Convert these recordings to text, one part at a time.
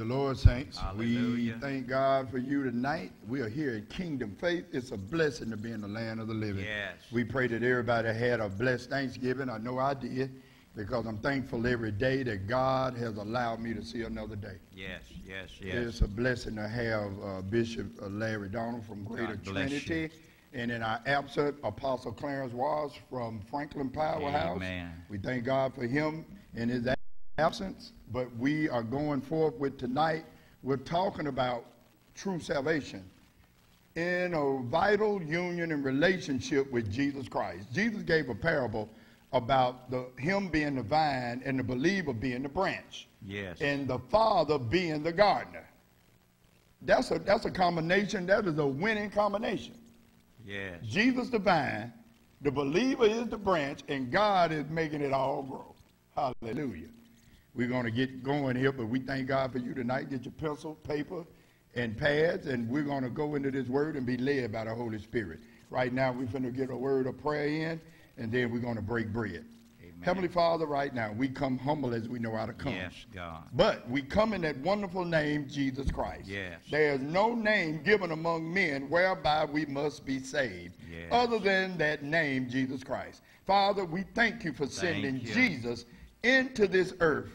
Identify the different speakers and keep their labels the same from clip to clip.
Speaker 1: The Lord, saints.
Speaker 2: Hallelujah.
Speaker 1: We thank God for you tonight. We are here at Kingdom Faith. It's a blessing to be in the land of the living.
Speaker 2: Yes.
Speaker 1: We pray that everybody had a blessed Thanksgiving. I know I did because I'm thankful every day that God has allowed me to see another day.
Speaker 2: Yes, yes, yes.
Speaker 1: It's a blessing to have uh, Bishop uh, Larry Donald from Greater
Speaker 2: bless you.
Speaker 1: Trinity. And in our absent, Apostle Clarence Was from Franklin Powerhouse.
Speaker 2: Amen.
Speaker 1: We thank God for him in his absence. But we are going forth with tonight. We're talking about true salvation in a vital union and relationship with Jesus Christ. Jesus gave a parable about the, him being the vine and the believer being the branch
Speaker 2: Yes.
Speaker 1: and the father being the gardener. That's a, that's a combination, that is a winning combination.
Speaker 2: yes.
Speaker 1: Jesus the vine, the believer is the branch, and God is making it all grow. Hallelujah. We're going to get going here, but we thank God for you tonight. Get your pencil, paper, and pads, and we're going to go into this word and be led by the Holy Spirit. Right now, we're going to get a word of prayer in, and then we're going to break bread.
Speaker 2: Amen.
Speaker 1: Heavenly Father, right now, we come humble as we know how to come.
Speaker 2: Yes, God.
Speaker 1: But we come in that wonderful name, Jesus Christ.
Speaker 2: Yes.
Speaker 1: There is no name given among men whereby we must be saved
Speaker 2: Yes.
Speaker 1: other than that name, Jesus Christ. Father, we thank you for sending
Speaker 2: you.
Speaker 1: Jesus into this earth.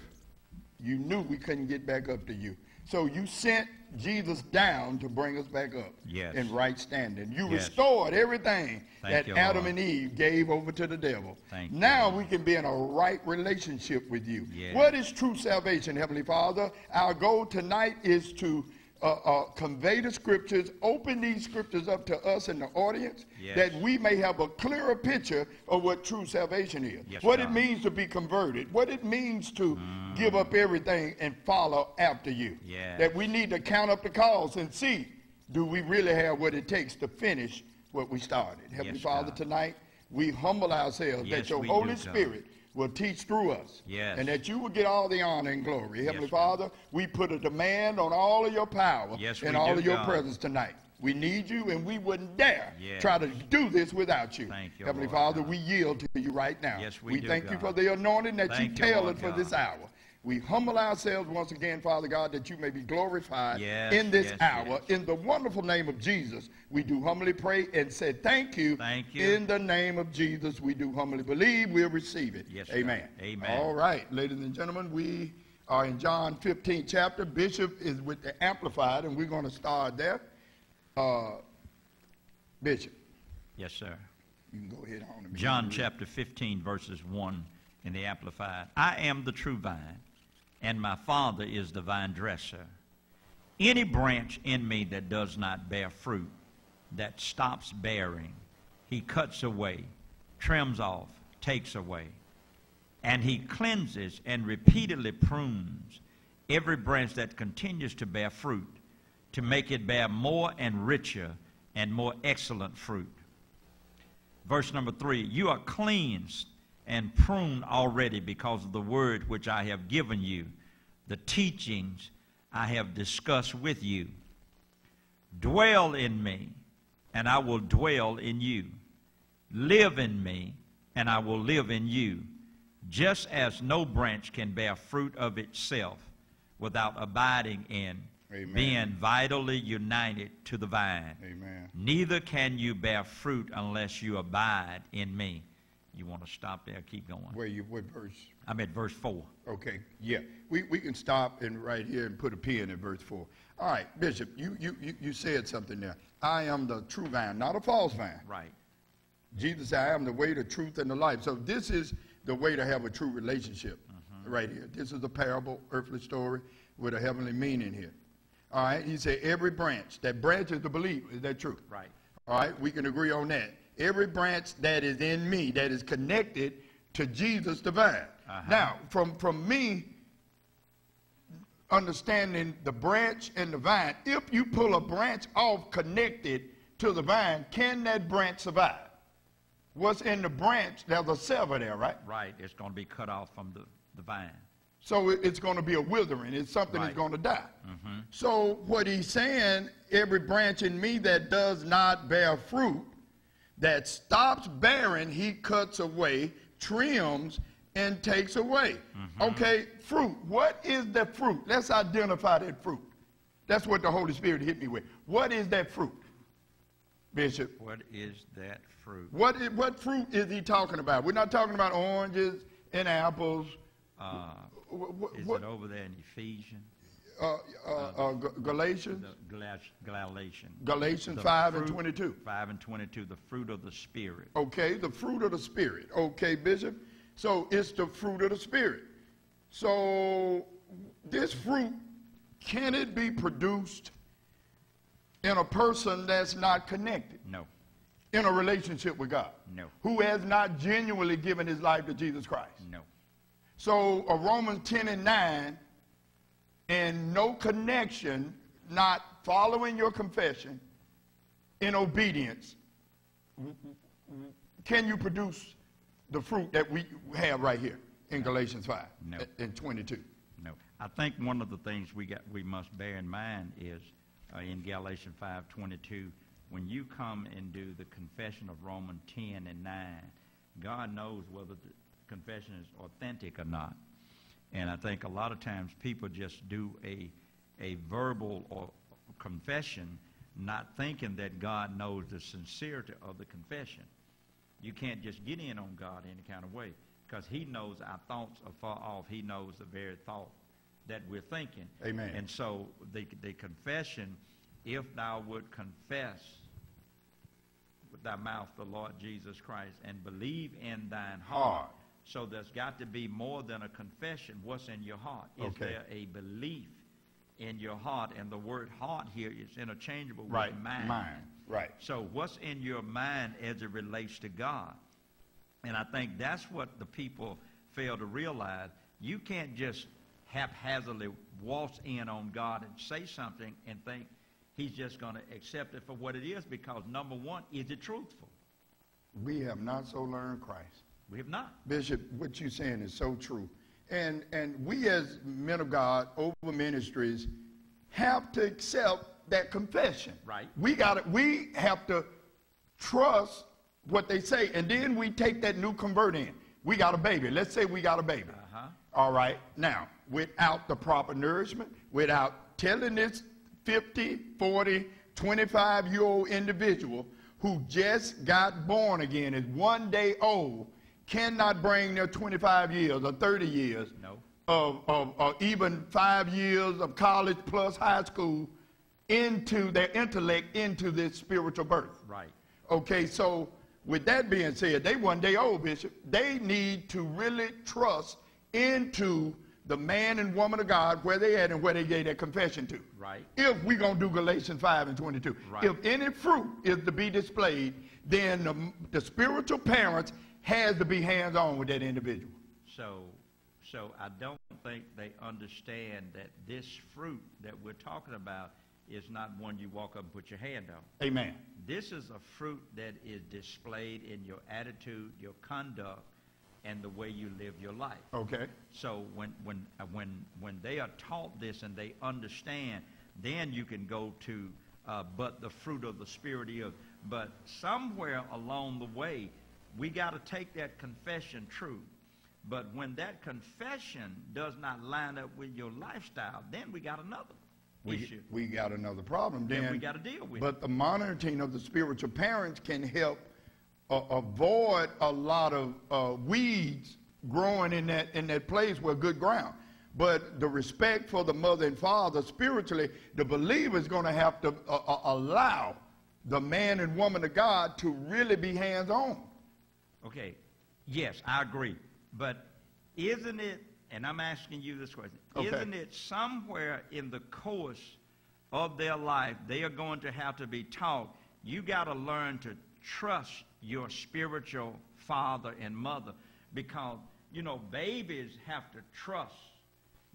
Speaker 1: You knew we couldn't get back up to you. So you sent Jesus down to bring us back up
Speaker 2: Yes.
Speaker 1: in right standing. You
Speaker 2: Yes.
Speaker 1: restored everything
Speaker 2: Thank
Speaker 1: that Adam
Speaker 2: Lord.
Speaker 1: and Eve gave over to the devil.
Speaker 2: Thank
Speaker 1: now
Speaker 2: Lord.
Speaker 1: we can be in a right relationship with you.
Speaker 2: Yes.
Speaker 1: What is true salvation, Heavenly Father? Our goal tonight is to uh, uh, convey the scriptures, open these scriptures up to us in the audience,
Speaker 2: Yes.
Speaker 1: that we may have a clearer picture of what true salvation is.
Speaker 2: Yes,
Speaker 1: what it means to be converted, what it means to give up everything and follow after you.
Speaker 2: Yes.
Speaker 1: That we need to count up the calls and see, do we really have what it takes to finish what we started? Heavenly Father,
Speaker 2: God.
Speaker 1: tonight we humble ourselves that your Holy
Speaker 2: do, God.
Speaker 1: Spirit will teach through us.
Speaker 2: Yes.
Speaker 1: And that you will get all the honor and glory. Heavenly
Speaker 2: Yes,
Speaker 1: Father, we put a demand on all of your power
Speaker 2: Yes,
Speaker 1: and all
Speaker 2: do,
Speaker 1: of your
Speaker 2: God.
Speaker 1: presence tonight. We need you and we wouldn't dare
Speaker 2: Yes.
Speaker 1: try to do this without you.
Speaker 2: Thank you,
Speaker 1: Heavenly
Speaker 2: Lord
Speaker 1: Father,
Speaker 2: God.
Speaker 1: we yield to you right now.
Speaker 2: Yes, we do,
Speaker 1: thank you for the anointing that
Speaker 2: Thank
Speaker 1: you
Speaker 2: you,
Speaker 1: tailored
Speaker 2: Lord
Speaker 1: for
Speaker 2: God.
Speaker 1: this hour. We humble ourselves once again, Father God, that you may be glorified
Speaker 2: Yes,
Speaker 1: in this
Speaker 2: yes,
Speaker 1: hour.
Speaker 2: yes.
Speaker 1: In the wonderful name of Jesus, we do humbly pray and say thank you.
Speaker 2: Thank you.
Speaker 1: In the name of Jesus, we do humbly believe we'll receive it.
Speaker 2: Yes.
Speaker 1: Amen.
Speaker 2: Amen.
Speaker 1: All right, ladies and gentlemen, we are in John 15 chapter. Bishop is with the Amplified, and we're going to start there. Uh, Bishop,
Speaker 2: Yes, sir.
Speaker 1: you can go ahead on.
Speaker 2: John chapter 15, verses 1 in the Amplified. I am the true vine, and my Father is the vine dresser. Any branch in me that does not bear fruit, that stops bearing, he cuts away, trims off, takes away. And he cleanses and repeatedly prunes every branch that continues to bear fruit, to make it bear more and richer and more excellent fruit. Verse number three You are cleansed and pruned already because of the word which I have given you, the teachings I have discussed with you. Dwell in me, and I will dwell in you. Live in me, and I will live in you. Just as no branch can bear fruit of itself without abiding in,
Speaker 1: Amen.
Speaker 2: being vitally united to the vine.
Speaker 1: Amen.
Speaker 2: Neither can you bear fruit unless you abide in me. You want to stop there? Keep going.
Speaker 1: Where you, what verse?
Speaker 2: I'm at verse 4.
Speaker 1: Okay, yeah. We, we can stop and right here and put a pin in verse 4. All right, Bishop, you, you, you, you said something there. I am the true vine, not a false vine.
Speaker 2: Right.
Speaker 1: Jesus said, I am the way, the truth, and the life. So this is the way to have a true relationship mm-hmm. right here. This is a parable, earthly story with a heavenly meaning here. All right, he said, every branch, that branch is the belief. Is that true?
Speaker 2: Right.
Speaker 1: All right, we can agree on that. Every branch that is in me, that is connected to Jesus the vine.
Speaker 2: Uh-huh.
Speaker 1: Now, from, from me understanding the branch and the vine, if you pull a branch off connected to the vine, can that branch survive? What's in the branch, there's a sever there, right?
Speaker 2: Right. It's going to be cut off from the, the vine.
Speaker 1: So it- it's going to be a withering. It's something that's going to die. So what he's saying, every branch in me that does not bear fruit, that stops bearing, he cuts away, trims, and takes away. Okay, fruit. What is the fruit? Let's identify that fruit. That's what the Holy Spirit hit me with. What is that fruit, Bishop?
Speaker 2: What is that fruit?
Speaker 1: What, is, what fruit is he talking about? We're not talking about oranges and apples.
Speaker 2: Uh,
Speaker 1: Wh- wh-
Speaker 2: is
Speaker 1: what-
Speaker 2: it over there in Ephesians?
Speaker 1: Uh, uh, uh, Galatians,
Speaker 2: Galatians.
Speaker 1: Galatians
Speaker 2: The
Speaker 1: 5 and 22.
Speaker 2: 5 and 22, the fruit of the Spirit.
Speaker 1: Okay, the fruit of the Spirit. Okay, Bishop. So it's the fruit of the Spirit. So this fruit, can it be produced in a person that's not connected,
Speaker 2: No,
Speaker 1: in a relationship with God?
Speaker 2: No.
Speaker 1: Who has not genuinely given his life to Jesus Christ?
Speaker 2: no.
Speaker 1: So a Romans 10 and 9, and no connection, not following your confession in obedience, can you produce the fruit that we have right here in Galatians 5
Speaker 2: No.
Speaker 1: and 22?
Speaker 2: No. I think one of the things we got we must bear in mind is uh, in Galatians 5:22 when you come and do the confession of Romans 10 and 9, God knows whether the confession is authentic or not. And I think a lot of times people just do a a verbal or confession not thinking that God knows the sincerity of the confession. You can't just get in on God any kind of way because He knows our thoughts are far off. He knows the very thought that we're thinking.
Speaker 1: Amen.
Speaker 2: And so the, the confession, if thou would confess with thy mouth the Lord Jesus Christ and believe in thine heart.
Speaker 1: Heart.
Speaker 2: So there's got to be more than a confession. What's in your heart? Is
Speaker 1: Okay.
Speaker 2: there a belief in your heart? And the word heart here is interchangeable
Speaker 1: Right.
Speaker 2: with mind.
Speaker 1: Mind. Right.
Speaker 2: So what's in your mind as it relates to God? And I think that's what the people fail to realize. You can't just haphazardly waltz in on God and say something and think he's just going to accept it for what it is because number one, is it truthful?
Speaker 1: We have not so learned Christ.
Speaker 2: We have not.
Speaker 1: Bishop, what you're saying is so true. And, and we as men of God over ministries have to accept that confession.
Speaker 2: Right.
Speaker 1: We got to, we have to trust what they say. And then we take that new convert in. We got a baby. Let's say we got a baby.
Speaker 2: Uh-huh.
Speaker 1: All right. Now, without the proper nourishment, without telling this 50, 40, 25 year old individual who just got born again, is one day old, cannot bring their 25 years or 30 years
Speaker 2: No.
Speaker 1: of, of, or even five years of college plus high school into their intellect into this spiritual birth.
Speaker 2: Right.
Speaker 1: Okay, so with that being said, they one day old, Bishop. They need to really trust into the man and woman of God where they at and where they gave their confession to.
Speaker 2: Right.
Speaker 1: If we're going to do Galatians 5 and 22.
Speaker 2: Right.
Speaker 1: If any fruit is to be displayed, then the, the spiritual parents has to be hands-on with that individual.
Speaker 2: So, so I don't think they understand that this fruit that we're talking about is not one you walk up and put your hand on.
Speaker 1: Amen.
Speaker 2: This is a fruit that is displayed in your attitude, your conduct, and the way you live your life.
Speaker 1: Okay.
Speaker 2: So when when uh, when when they are taught this and they understand, then you can go to uh, but the fruit of the spirit is. But somewhere along the way, we got to take that confession true. But when that confession does not line up with your lifestyle, then we got another
Speaker 1: We,
Speaker 2: issue.
Speaker 1: we got another problem
Speaker 2: Then
Speaker 1: then.
Speaker 2: we gotta deal with
Speaker 1: But the monitoring of the spiritual parents can help uh, avoid a lot of uh, weeds growing in that, in that place where good ground. But the respect for the mother and father spiritually, the believer is going to have to uh, uh, allow the man and woman of God to really be hands on.
Speaker 2: Okay, yes, I agree. But isn't it, and I'm asking you this question,
Speaker 1: Okay.
Speaker 2: isn't it somewhere in the course of their life they are going to have to be taught, you got to learn to trust your spiritual father and mother because, you know, babies have to trust.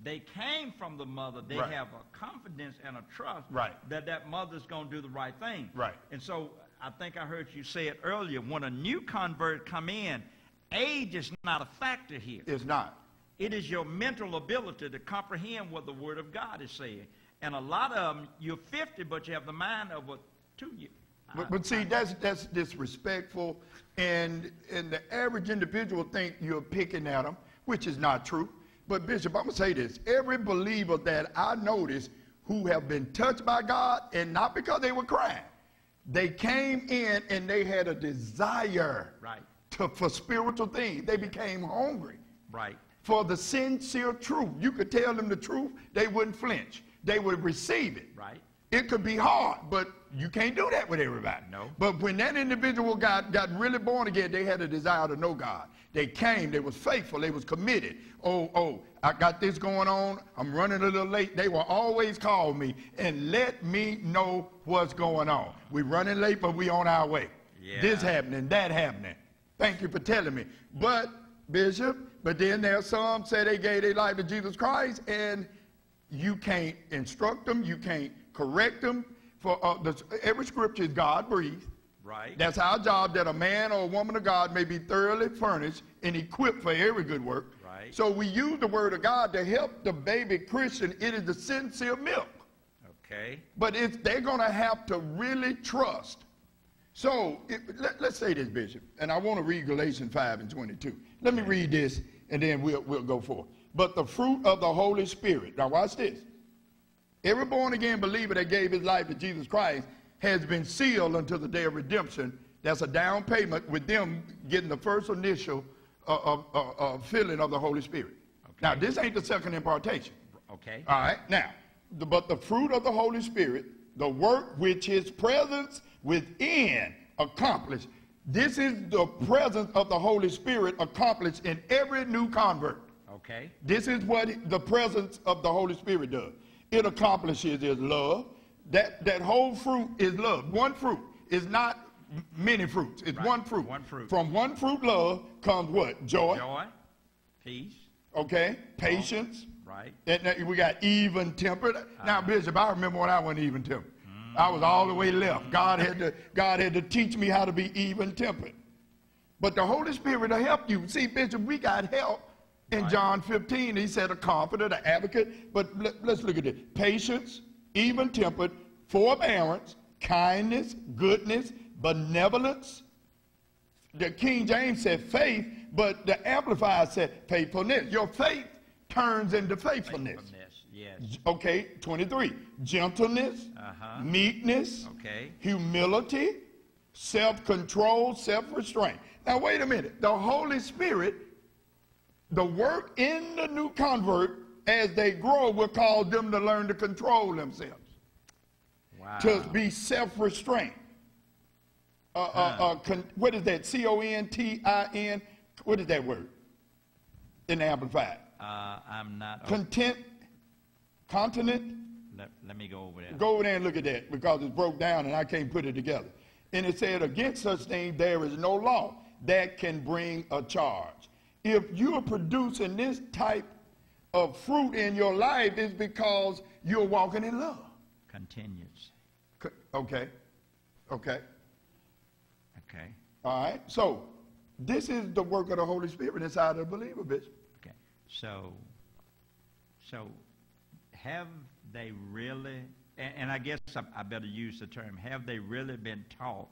Speaker 2: They came from the mother. They
Speaker 1: Right.
Speaker 2: have a confidence and a trust
Speaker 1: Right.
Speaker 2: that that mother's going to do the right thing.
Speaker 1: Right.
Speaker 2: And so I think I heard you say it earlier. When a new convert come in, age is not a factor here.
Speaker 1: It's not.
Speaker 2: It is your mental ability to comprehend what the Word of God is saying. And a lot of them, you're 50, but you have the mind of a two year.
Speaker 1: But, but see, that's that's disrespectful, and and the average individual think you're picking at them. which is not true. But Bishop, I'm gonna say this: every believer that I notice who have been touched by God, and not because they were crying, they came in and they had a desire
Speaker 2: Right.
Speaker 1: to, for spiritual things. They became hungry
Speaker 2: Right.
Speaker 1: for the sincere truth. You could tell them the truth, they wouldn't flinch. They would receive it.
Speaker 2: Right.
Speaker 1: It could be hard, but you can't do that with everybody.
Speaker 2: No.
Speaker 1: But when that individual got, got really born again, they had a desire to know God. They came, they was faithful, they was committed. Oh, oh, I got this going on. I'm running a little late. They will always call me and let me know what's going on. we running late, but we on our way.
Speaker 2: Yeah.
Speaker 1: This happening, that happening. Thank you for telling me. But, Bishop, but then there are some say they gave their life to Jesus Christ, and you can't instruct them, you can't correct them. For uh, the, every scripture is God breathed.
Speaker 2: Right.
Speaker 1: That's our job that a man or a woman of God may be thoroughly furnished and equipped for every good work.
Speaker 2: Right.
Speaker 1: So we use the word of God to help the baby Christian. It is the sincere milk.
Speaker 2: Okay.
Speaker 1: But if they're going to have to really trust. So it, let, us say this, Bishop, and I want to read Galatians 5 and 22. Let me read this, and then we'll, we'll go forward. But the fruit of the Holy Spirit. Now watch this. Every born again believer that gave his life to Jesus Christ has been sealed until the day of redemption. That's a down payment with them getting the first initial of, of, of filling of the Holy Spirit. Now, this ain't the second impartation.
Speaker 2: Okay.
Speaker 1: All right. Now, the, but the fruit of the Holy Spirit, the work which His presence within accomplished. This is the presence of the Holy Spirit accomplished in every new convert.
Speaker 2: Okay.
Speaker 1: This is what the presence of the Holy Spirit does. It accomplishes is love. That that whole fruit is love. One fruit is not many fruits. It's
Speaker 2: Right.
Speaker 1: one fruit.
Speaker 2: One fruit.
Speaker 1: From one fruit, love comes what? Joy.
Speaker 2: Joy. Peace.
Speaker 1: Okay. Patience.
Speaker 2: Right.
Speaker 1: And we got even tempered.
Speaker 2: Uh-huh.
Speaker 1: Now, Bishop, I remember when I wasn't even tempered. I was all the way left. God had to God had to teach me how to be even tempered. But the Holy Spirit will help you. See, Bishop, we got help in
Speaker 2: Right.
Speaker 1: John 15. He said a comforter, the advocate. But let, us look at this: patience, even tempered, forbearance, kindness, goodness, benevolence. The King James said faith, but the Amplified said faithfulness. Your faith turns into faithfulness.
Speaker 2: Faithfulness. Yes.
Speaker 1: Okay, 23. Gentleness,
Speaker 2: Uh-huh.
Speaker 1: meekness,
Speaker 2: Okay.
Speaker 1: humility, self control, self restraint. Now, wait a minute. The Holy Spirit, the work in the new convert as they grow will cause them to learn to control themselves,
Speaker 2: Wow.
Speaker 1: to be self restraint. Uh, uh, uh, con- what is that? C O N T I N? What is that word? In the Amplified.
Speaker 2: Uh, I'm not.
Speaker 1: Content, continent,
Speaker 2: let, let me go over there.
Speaker 1: Go over there and look at that because it's broke down and I can't put it together. And it said, against such things there is no law that can bring a charge. If you are producing this type of fruit in your life, it's because you're walking in love.
Speaker 2: Continues.
Speaker 1: Okay. Okay. All right. So this is the work of the Holy Spirit inside of the believer, Bishop.
Speaker 2: Okay. So, so have they really, and, and I guess I, I better use the term, have they really been taught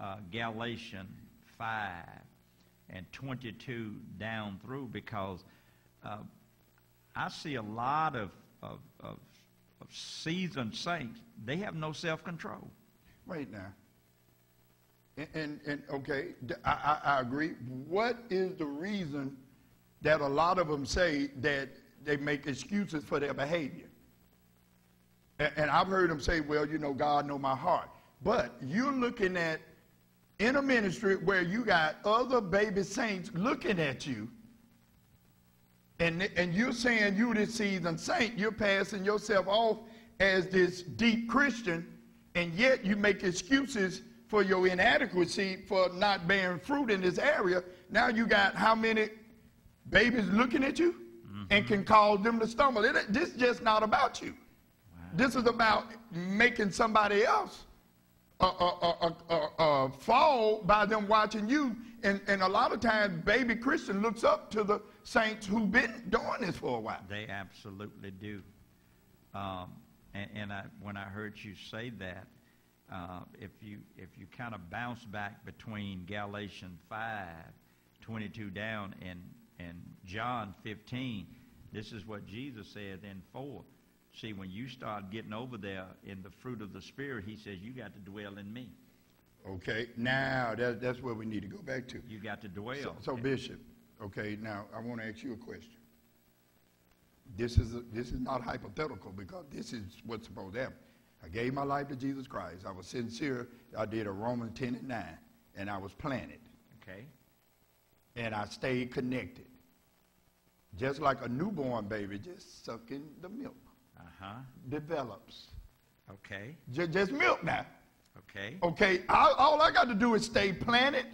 Speaker 2: uh, Galatians 5 and 22 down through? Because uh, I see a lot of, of, of, of seasoned saints, they have no self-control.
Speaker 1: Wait now. And, and, okay, I agree. What is the reason that a lot of them say that they make excuses for their behavior? And, and I've heard them say, well, you know, God know my heart. But you're looking at in a ministry where you got other baby saints looking at you, and, and you're saying you're this seasoned saint, you're passing yourself off as this deep Christian, and yet you make excuses for your inadequacy for not bearing fruit in this area. Now you got how many babies looking at you and can cause them to stumble. It, this is just not about you. This is about making somebody else uh, uh, uh, uh, uh, fall by them watching you. And, and a lot of times, baby Christian looks up to the saints who've been doing this for a while.
Speaker 2: They absolutely do. Um, and and I, when I heard you say that, uh, if you if you kind of bounce back between Galatians 5, 22 down, and in John 15, this is what Jesus said in 4. See, when you start getting over there in the fruit of the Spirit, he says, you got to dwell in me.
Speaker 1: Okay, now that, that's where we need to go back to.
Speaker 2: You got to dwell.
Speaker 1: So, so Bishop, okay, now I want to ask you a question. This is, a, this is not hypothetical because this is what's supposed to happen. I gave my life to Jesus Christ. I was sincere. I did a Romans 10 and 9, and I was planted.
Speaker 2: Okay.
Speaker 1: And I stayed connected. Just like a newborn baby just sucking the milk.
Speaker 2: Uh-huh.
Speaker 1: Develops.
Speaker 2: Okay.
Speaker 1: Just, just milk now.
Speaker 2: Okay.
Speaker 1: Okay, all, all I got to do is stay planted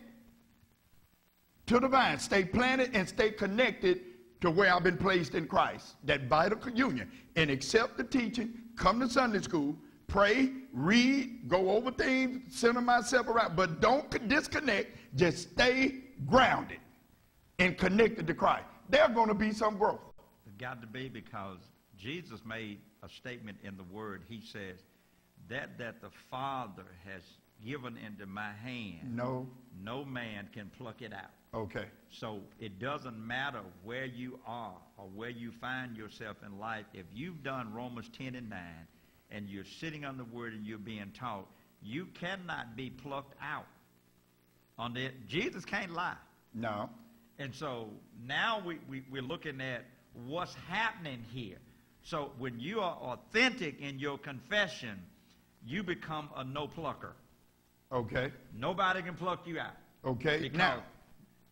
Speaker 1: to the vine, stay planted and stay connected to where I've been placed in Christ. That vital communion. And accept the teaching, come to Sunday school, pray, read, go over things, center myself around, but don't disconnect. Just stay grounded and connected to Christ. There's going to be some growth.
Speaker 2: It's got to be because Jesus made a statement in the Word. He says, that that the Father has given into my hand,
Speaker 1: No.
Speaker 2: no man can pluck it out.
Speaker 1: Okay.
Speaker 2: So it doesn't matter where you are or where you find yourself in life. If you've done Romans 10 and 9 and you're sitting on the Word and you're being taught, you cannot be plucked out. On the, Jesus can't lie.
Speaker 1: No.
Speaker 2: And so now we, we, we're looking at what's happening here. So when you are authentic in your confession, you become a no plucker.
Speaker 1: Okay.
Speaker 2: Nobody can pluck you out.
Speaker 1: Okay.
Speaker 2: Because
Speaker 1: now,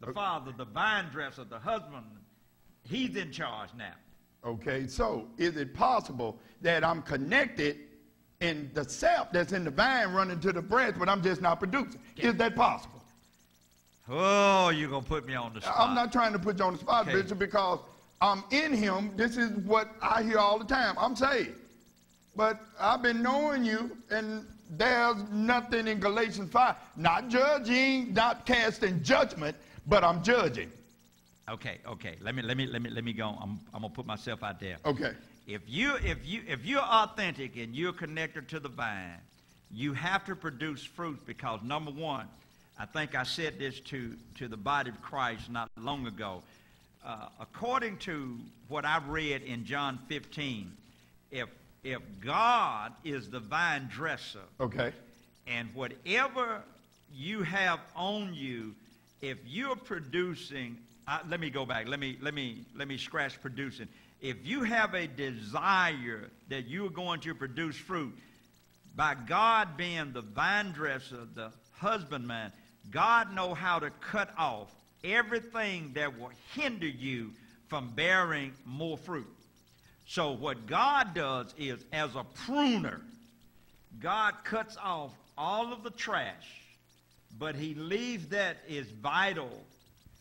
Speaker 2: the father, the vine dresser, the husband, he's in charge now.
Speaker 1: Okay, so is it possible that I'm connected in the sap that's in the vine running to the branch, but I'm just not producing? Is that possible?
Speaker 2: Oh, you're going to put me on the spot.
Speaker 1: I'm not trying to put you on the spot,
Speaker 2: Okay.
Speaker 1: Bishop, because I'm in him. This is what I hear all the time. I'm saved. But I've been knowing you, and there's nothing in Galatians 5. Not judging, not casting judgment, but I'm judging.
Speaker 2: Okay, okay. Let me let me let me let me go. I'm I'm gonna put myself out there.
Speaker 1: Okay.
Speaker 2: If you if you if you're authentic and you're connected to the vine, you have to produce fruit because number one, I think I said this to to the body of Christ not long ago. Uh, according to what I've read in John 15, if if God is the vine dresser,
Speaker 1: Okay.
Speaker 2: and whatever you have on you, if you're producing, uh, let me go back. Let me let me let me scratch producing. If you have a desire that you are going to produce fruit, by God being the vine dresser, the husbandman, God know how to cut off everything that will hinder you from bearing more fruit. So what God does is, as a pruner, God cuts off all of the trash, but he leaves that is vital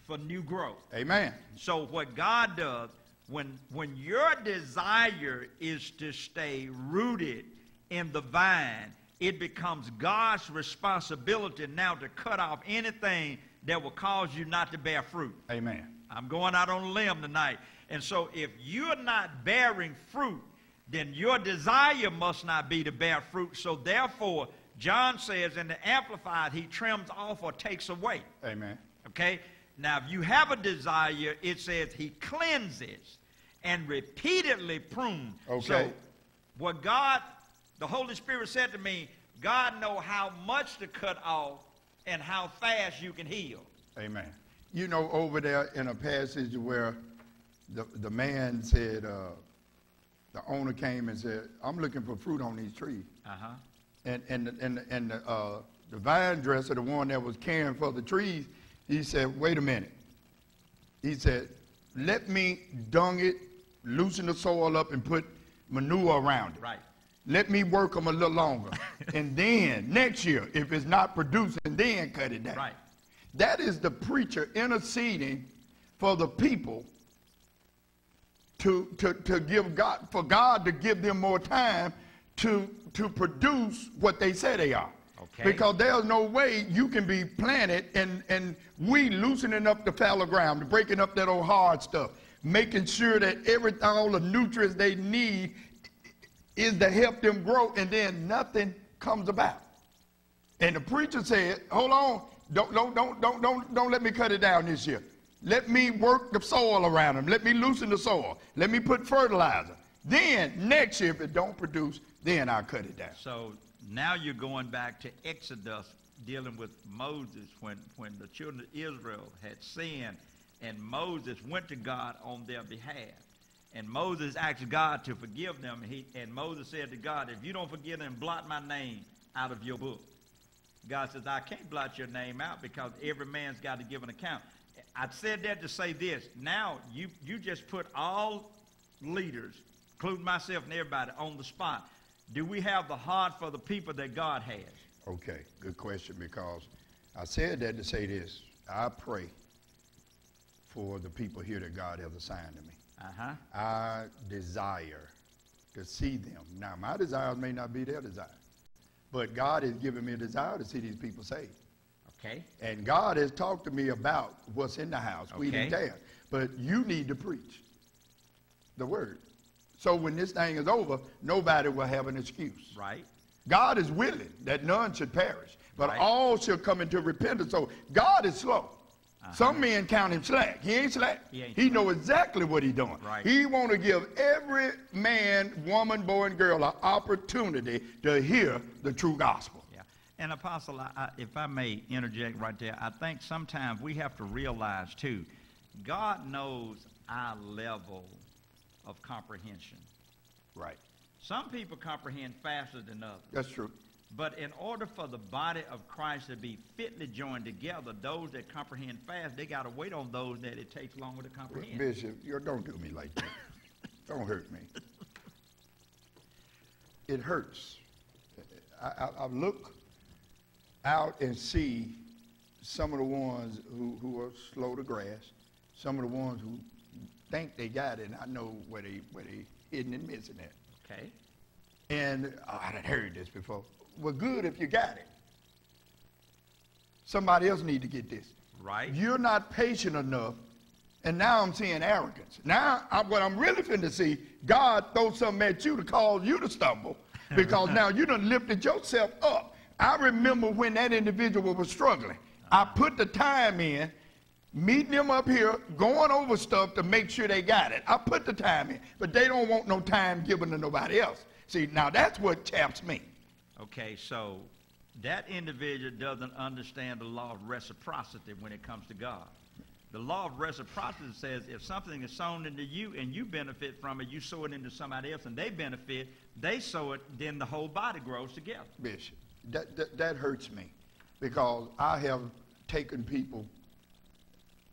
Speaker 2: for new growth.
Speaker 1: Amen.
Speaker 2: So what God does, when, when your desire is to stay rooted in the vine, it becomes God's responsibility now to cut off anything that will cause you not to bear fruit.
Speaker 1: Amen.
Speaker 2: I'm going out on a limb tonight. And so if you're not bearing fruit, then your desire must not be to bear fruit. So therefore, John says in the Amplified, he trims off or takes away.
Speaker 1: Amen.
Speaker 2: Okay? Now, if you have a desire, it says he cleanses and repeatedly prunes.
Speaker 1: Okay.
Speaker 2: So, what God, the Holy Spirit said to me, God know how much to cut off and how fast you can heal.
Speaker 1: Amen. You know, over there in a passage where the, the man said, uh, the owner came and said, I'm looking for fruit on these trees.
Speaker 2: Uh-huh.
Speaker 1: And, and, and, and the, uh, the vine dresser, the one that was caring for the trees, he said, wait a minute. He said, let me dung it, loosen the soil up, and put manure around it.
Speaker 2: Right.
Speaker 1: Let me work them a little longer. and then next year, if it's not producing, then cut it down.
Speaker 2: Right.
Speaker 1: That is the preacher interceding for the people to, to, to give God, for God to give them more time to, to produce what they say they are.
Speaker 2: Okay.
Speaker 1: Because there's no way you can be planted and, and we loosening up the fallow ground, breaking up that old hard stuff, making sure that everything, all the nutrients they need is to help them grow, and then nothing comes about. And the preacher said, hold on, don't, don't, don't, don't, don't, don't let me cut it down this year. Let me work the soil around them. Let me loosen the soil. Let me put fertilizer. Then next year, if it don't produce, then I'll cut it down.
Speaker 2: So now you're going back to Exodus, dealing with Moses when, when the children of Israel had sinned, and Moses went to God on their behalf. And Moses asked God to forgive them. He, and Moses said to God, If you don't forgive them, blot my name out of your book. God says, I can't blot your name out because every man's got to give an account. I said that to say this. Now, you, you just put all leaders, including myself and everybody, on the spot. Do we have the heart for the people that God has?
Speaker 1: Okay, good question because I said that to say this. I pray for the people here that God has assigned to me.
Speaker 2: Uh-huh.
Speaker 1: I desire to see them. Now, my desires may not be their desire, but God has given me a desire to see these people saved.
Speaker 2: Okay.
Speaker 1: And God has talked to me about what's in the house, wheat and
Speaker 2: Okay.
Speaker 1: tares. But you need to preach the word. So when this thing is over, nobody will have an excuse.
Speaker 2: Right.
Speaker 1: God is willing that none should perish, but
Speaker 2: Right.
Speaker 1: all shall come into repentance. So God is slow. Uh-huh. Some men count him slack. He ain't slack.
Speaker 2: He ain't
Speaker 1: He know exactly what he's doing.
Speaker 2: Right.
Speaker 1: He want to give every man, woman, boy, and girl an opportunity to hear the true gospel.
Speaker 2: Yeah. And Apostle, I, I, if I may interject right there, I think sometimes we have to realize too, God knows our level of comprehension.
Speaker 1: Right.
Speaker 2: Some people comprehend faster than others.
Speaker 1: That's true.
Speaker 2: But in order for the body of Christ to be fitly joined together, those that comprehend fast, they got to wait on those that it takes longer to comprehend.
Speaker 1: Bishop, you don't do me like that. don't hurt me. It hurts. I, I, I look out and see some of the ones who, who are slow to grasp, some of the ones who think they got it, and I know where they where they hidden and missing it.
Speaker 2: Okay.
Speaker 1: And oh, I done heard this before. Well, good if you got it. Somebody else need to get this.
Speaker 2: Right.
Speaker 1: You're not patient enough, and now I'm seeing arrogance. Now, I, what I'm really finna see, God throw something at you to cause you to stumble, because now you done lifted yourself up. I remember when that individual was struggling. I uh-huh. put the time in, meeting them up here, going over stuff to make sure they got it. I put the time in, but they don't want no time given to nobody else. See, now that's what chaps me.
Speaker 2: Okay, so that individual doesn't understand the law of reciprocity when it comes to God. The law of reciprocity says if something is sown into you and you benefit from it, you sow it into somebody else and they benefit, they sow it, then the whole body grows together.
Speaker 1: Bishop, that, that, that hurts me because I have taken people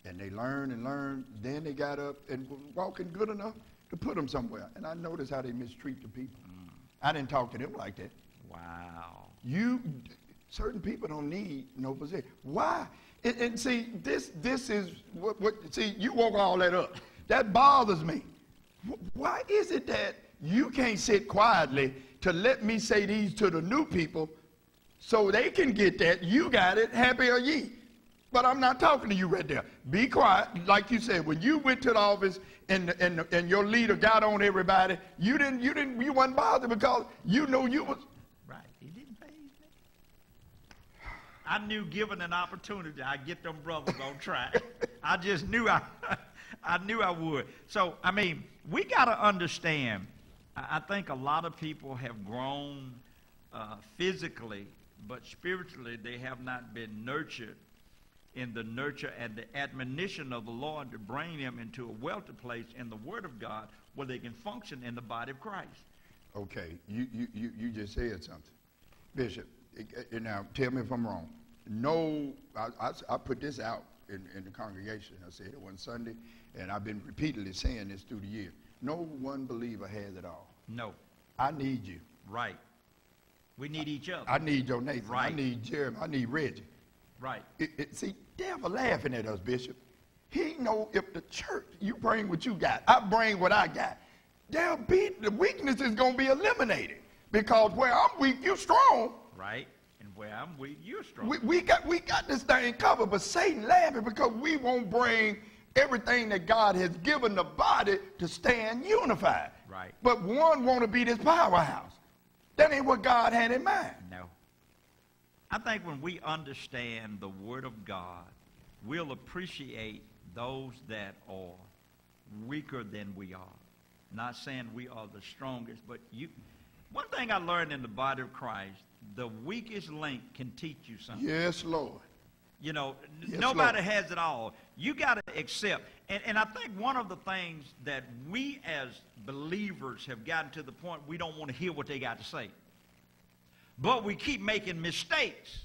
Speaker 1: and they learn and learn, then they got up and were walking good enough to put them somewhere. And I notice how they mistreat the people. Mm. I didn't talk to them like that.
Speaker 2: Wow.
Speaker 1: You, certain people don't need no position. Why? And, and see, this, this is what, what, see, you woke all that up. That bothers me. Why is it that you can't sit quietly to let me say these to the new people so they can get that? You got it, happy are ye. But I'm not talking to you right there. Be quiet. Like you said, when you went to the office and, and, and your leader got on everybody, you didn't, you didn't, you wasn't bothered because you know you was,
Speaker 2: Right. It didn't me. I knew given an opportunity, I'd get them brothers on track. I just knew I, I knew I would. So, I mean, we got to understand, I I think a lot of people have grown uh, physically, but spiritually they have not been nurtured in the nurture and the admonition of the Lord to bring them into a welter place in the Word of God where they can function in the body of Christ.
Speaker 1: Okay, you, you, you, you just said something. Bishop, now tell me if I'm wrong. No, I, I, I put this out in, in the congregation. I said it one Sunday, and I've been repeatedly saying this through the year. No one believer has it all.
Speaker 2: No.
Speaker 1: I need you.
Speaker 2: Right. We need each other.
Speaker 1: I need Joe Nathan.
Speaker 2: Right.
Speaker 1: I need Jeremy. I need Reggie.
Speaker 2: right.
Speaker 1: It, it, see, devil laughing at us, Bishop. He know if the church, you bring what you got, I bring what I got. There'll be, the weakness is going to be eliminated. Because where I'm weak, you're strong.
Speaker 2: Right. And where I'm weak, you're strong.
Speaker 1: We, we, got, we got this thing covered, but Satan laughing because we won't bring everything that God has given the body to stand unified.
Speaker 2: Right.
Speaker 1: But one want to be this powerhouse. That ain't what God had in mind.
Speaker 2: no. I think when we understand the Word of God, we'll appreciate those that are weaker than we are. Not saying we are the strongest, but you. One thing I learned in the body of Christ, the weakest link can teach you something.
Speaker 1: Yes, Lord.
Speaker 2: You know,
Speaker 1: Yes,
Speaker 2: nobody
Speaker 1: Lord.
Speaker 2: has it all. You got to accept. And, and I think one of the things that we as believers have gotten to the point we don't want to hear what they got to say. But we keep making mistakes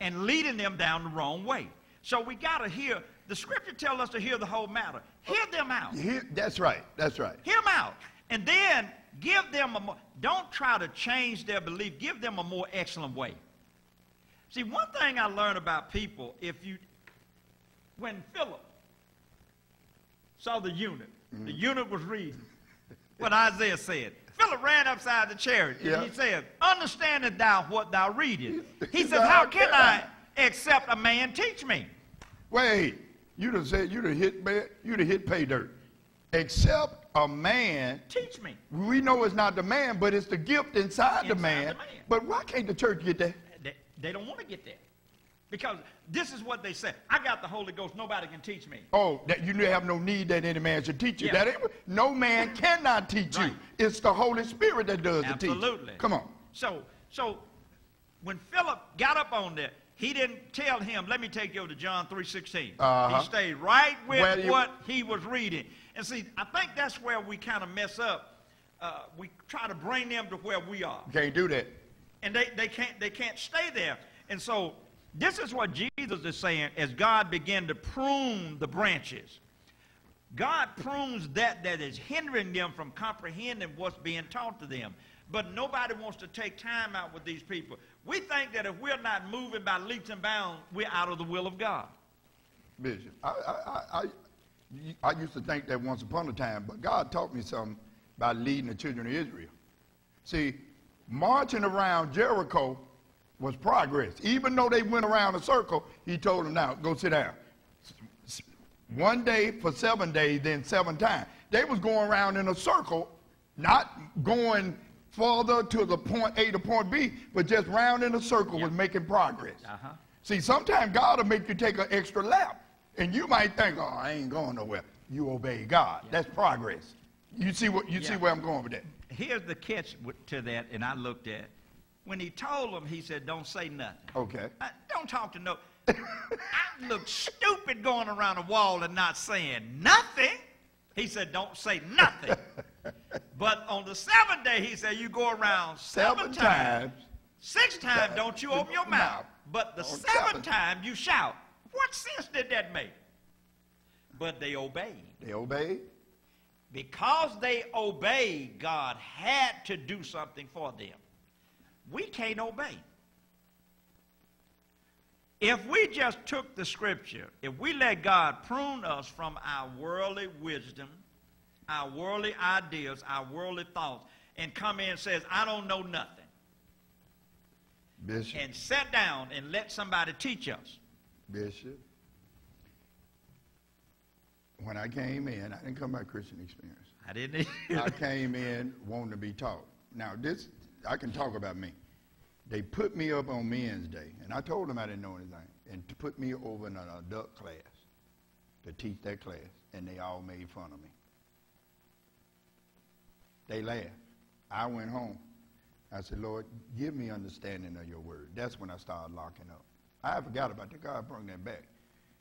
Speaker 2: and leading them down the wrong way. So we got to hear, the scripture tells us to hear the whole matter. Hear them out.
Speaker 1: That's right. That's right.
Speaker 2: Hear them out. And then give them a more, don't try to change their belief. Give them a more excellent way. See, one thing I learned about people, if you, when Philip saw the eunuch, the mm-hmm. eunuch was reading what Isaiah said. Philip ran upside the chariot and
Speaker 1: Yeah.
Speaker 2: he said, Understandest thou what thou readest? He says,
Speaker 1: Thou
Speaker 2: How can I except a man teach me?
Speaker 1: Wait, you'd have said you'd have hit you'd have hit pay dirt. Except a man,
Speaker 2: Teach me.
Speaker 1: we know it's not the man, but it's the gift inside, the, man.
Speaker 2: the man.
Speaker 1: But why can't the church get that?
Speaker 2: They, they don't want to get there. Because this is what they say. I got the Holy Ghost. Nobody can teach me.
Speaker 1: Oh, that you have no need that any man should teach you.
Speaker 2: Yeah.
Speaker 1: That ain't, no man cannot teach
Speaker 2: Right.
Speaker 1: you. It's the Holy Spirit that does the teaching.
Speaker 2: Absolutely.
Speaker 1: Come on.
Speaker 2: So, so when Philip got up on there, he didn't tell him, let me take you over to John 3.16.
Speaker 1: Uh-huh.
Speaker 2: He stayed right with what he was reading. And see, I think that's where we kind of mess up. Uh, we try to bring them to where we are.
Speaker 1: Can't do that.
Speaker 2: and they, they can't they can't stay there. And so this is what Jesus is saying as God began to prune the branches. God prunes that that is hindering them from comprehending what's being taught to them. But nobody wants to take time out with these people. We think that if we're not moving by leaps and bounds, we're out of the will of God.
Speaker 1: Bishop, I, I, I, I, used to think that once upon a time, but God taught me something by leading the children of Israel. See, marching around Jericho was progress. Even though they went around a circle, he told them, now, go sit down. One day for seven days, then seven times. They was going around in a circle, not going further to the point A to point B, but just round in a circle
Speaker 2: Yeah.
Speaker 1: was making progress.
Speaker 2: Uh-huh.
Speaker 1: See, sometimes God will make you take an extra lap. And you might think, oh, I ain't going nowhere. You obey God. That's progress. You see what you see where I'm going with that.
Speaker 2: Here's the catch to that, and I looked at. When he told them, he said, "Don't say nothing."
Speaker 1: Okay.
Speaker 2: I, don't talk to no. I look stupid going around a wall and not saying nothing. He said, "Don't say nothing." but on the seventh day, he said, "You go around seven,
Speaker 1: Seven times.
Speaker 2: Six times, don't you open your mouth. But the
Speaker 1: On
Speaker 2: seventh time, you shout. What sense did that make? But they obeyed.
Speaker 1: They obeyed?
Speaker 2: Because they obeyed, God had to do something for them. We can't obey. If we just took the scripture, if we let God prune us from our worldly wisdom, our worldly ideas, our worldly thoughts, and come in and says, I don't know nothing,
Speaker 1: Bishop.
Speaker 2: and sit down and let somebody teach us.
Speaker 1: Bishop. When I came in, I didn't come by Christian experience.
Speaker 2: I didn't.
Speaker 1: I came in wanting to be taught. Now, this, I can talk about me. They put me up on Men's Day, and I told them I didn't know anything, and to put me over in an adult class to teach that class, and they all made fun of me. They laughed. I went home. I said, Lord, give me understanding of your word. That's when I started locking up. I forgot about that. God brought that back.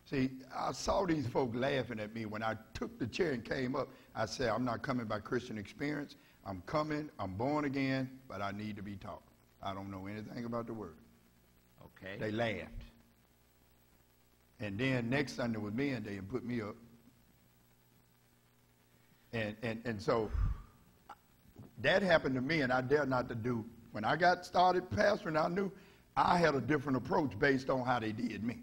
Speaker 1: See, I saw these folk laughing at me when I took the chair and came up. I said, I'm not coming by Christian experience. I'm coming, I'm born again, but I need to be taught. I don't know anything about the word.
Speaker 2: okay.
Speaker 1: They laughed. And then next Sunday was me and they put me up. And, and, and so that happened to me and I dared not to do. When I got started pastoring, I knew I had a different approach based on how they did me.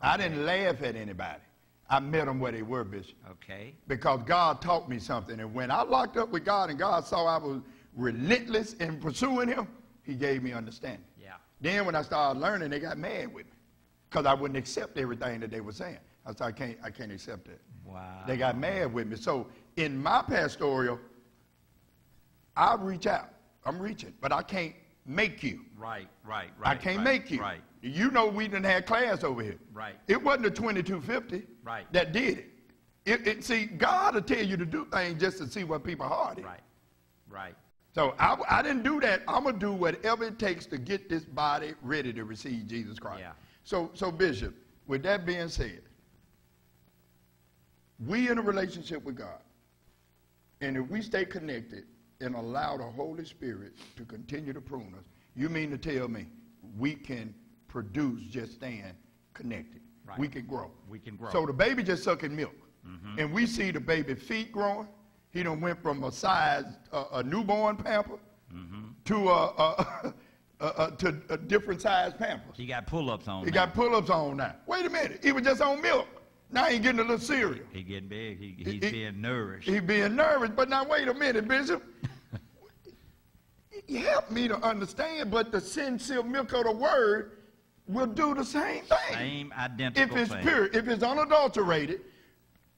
Speaker 1: I didn't laugh at anybody. I met them where they were, Bishop
Speaker 2: okay.
Speaker 1: because God taught me something. And when I locked up with God and God saw I was relentless in pursuing Him, He gave me understanding.
Speaker 2: Yeah.
Speaker 1: Then when I started learning, they got mad with me because I wouldn't accept everything that they were saying. I said, I can't, I can't accept it.
Speaker 2: Wow.
Speaker 1: They got mad with me. So in my pastoral, I reach out. I'm reaching, but I can't make you.
Speaker 2: Right, right, right.
Speaker 1: I can't
Speaker 2: right,
Speaker 1: make you.
Speaker 2: Right,
Speaker 1: You know we didn't have class over here.
Speaker 2: Right.
Speaker 1: It wasn't the 2250
Speaker 2: Right.
Speaker 1: that did it. It, it. See, God will tell you to do things just to see what people heart is.
Speaker 2: right, right.
Speaker 1: So I, I didn't do that. I'm gonna do whatever it takes to get this body ready to receive Jesus Christ.
Speaker 2: Yeah.
Speaker 1: So, so Bishop, with that being said, we in a relationship with God, and if we stay connected and allow the Holy Spirit to continue to prune us, you mean to tell me we can produce just staying connected?
Speaker 2: Right.
Speaker 1: We can grow.
Speaker 2: We can grow.
Speaker 1: So the baby just sucking milk, mm-hmm. and we see the baby feet growing. He done went from a size uh, a newborn pamper to a, a, a, a to a different size pampers.
Speaker 2: He got pull-ups on.
Speaker 1: He
Speaker 2: now.
Speaker 1: got pull-ups on now. Wait a minute, he was just on milk. Now he getting a little cereal.
Speaker 2: He getting big. He,
Speaker 1: He-
Speaker 2: he's
Speaker 1: he-
Speaker 2: being nourished.
Speaker 1: He being nervous, but now wait a minute, Bishop. you help me to understand, but the sincere milk of the word will do the same thing.
Speaker 2: Same identical if
Speaker 1: it's
Speaker 2: thing.
Speaker 1: pure, if it's unadulterated,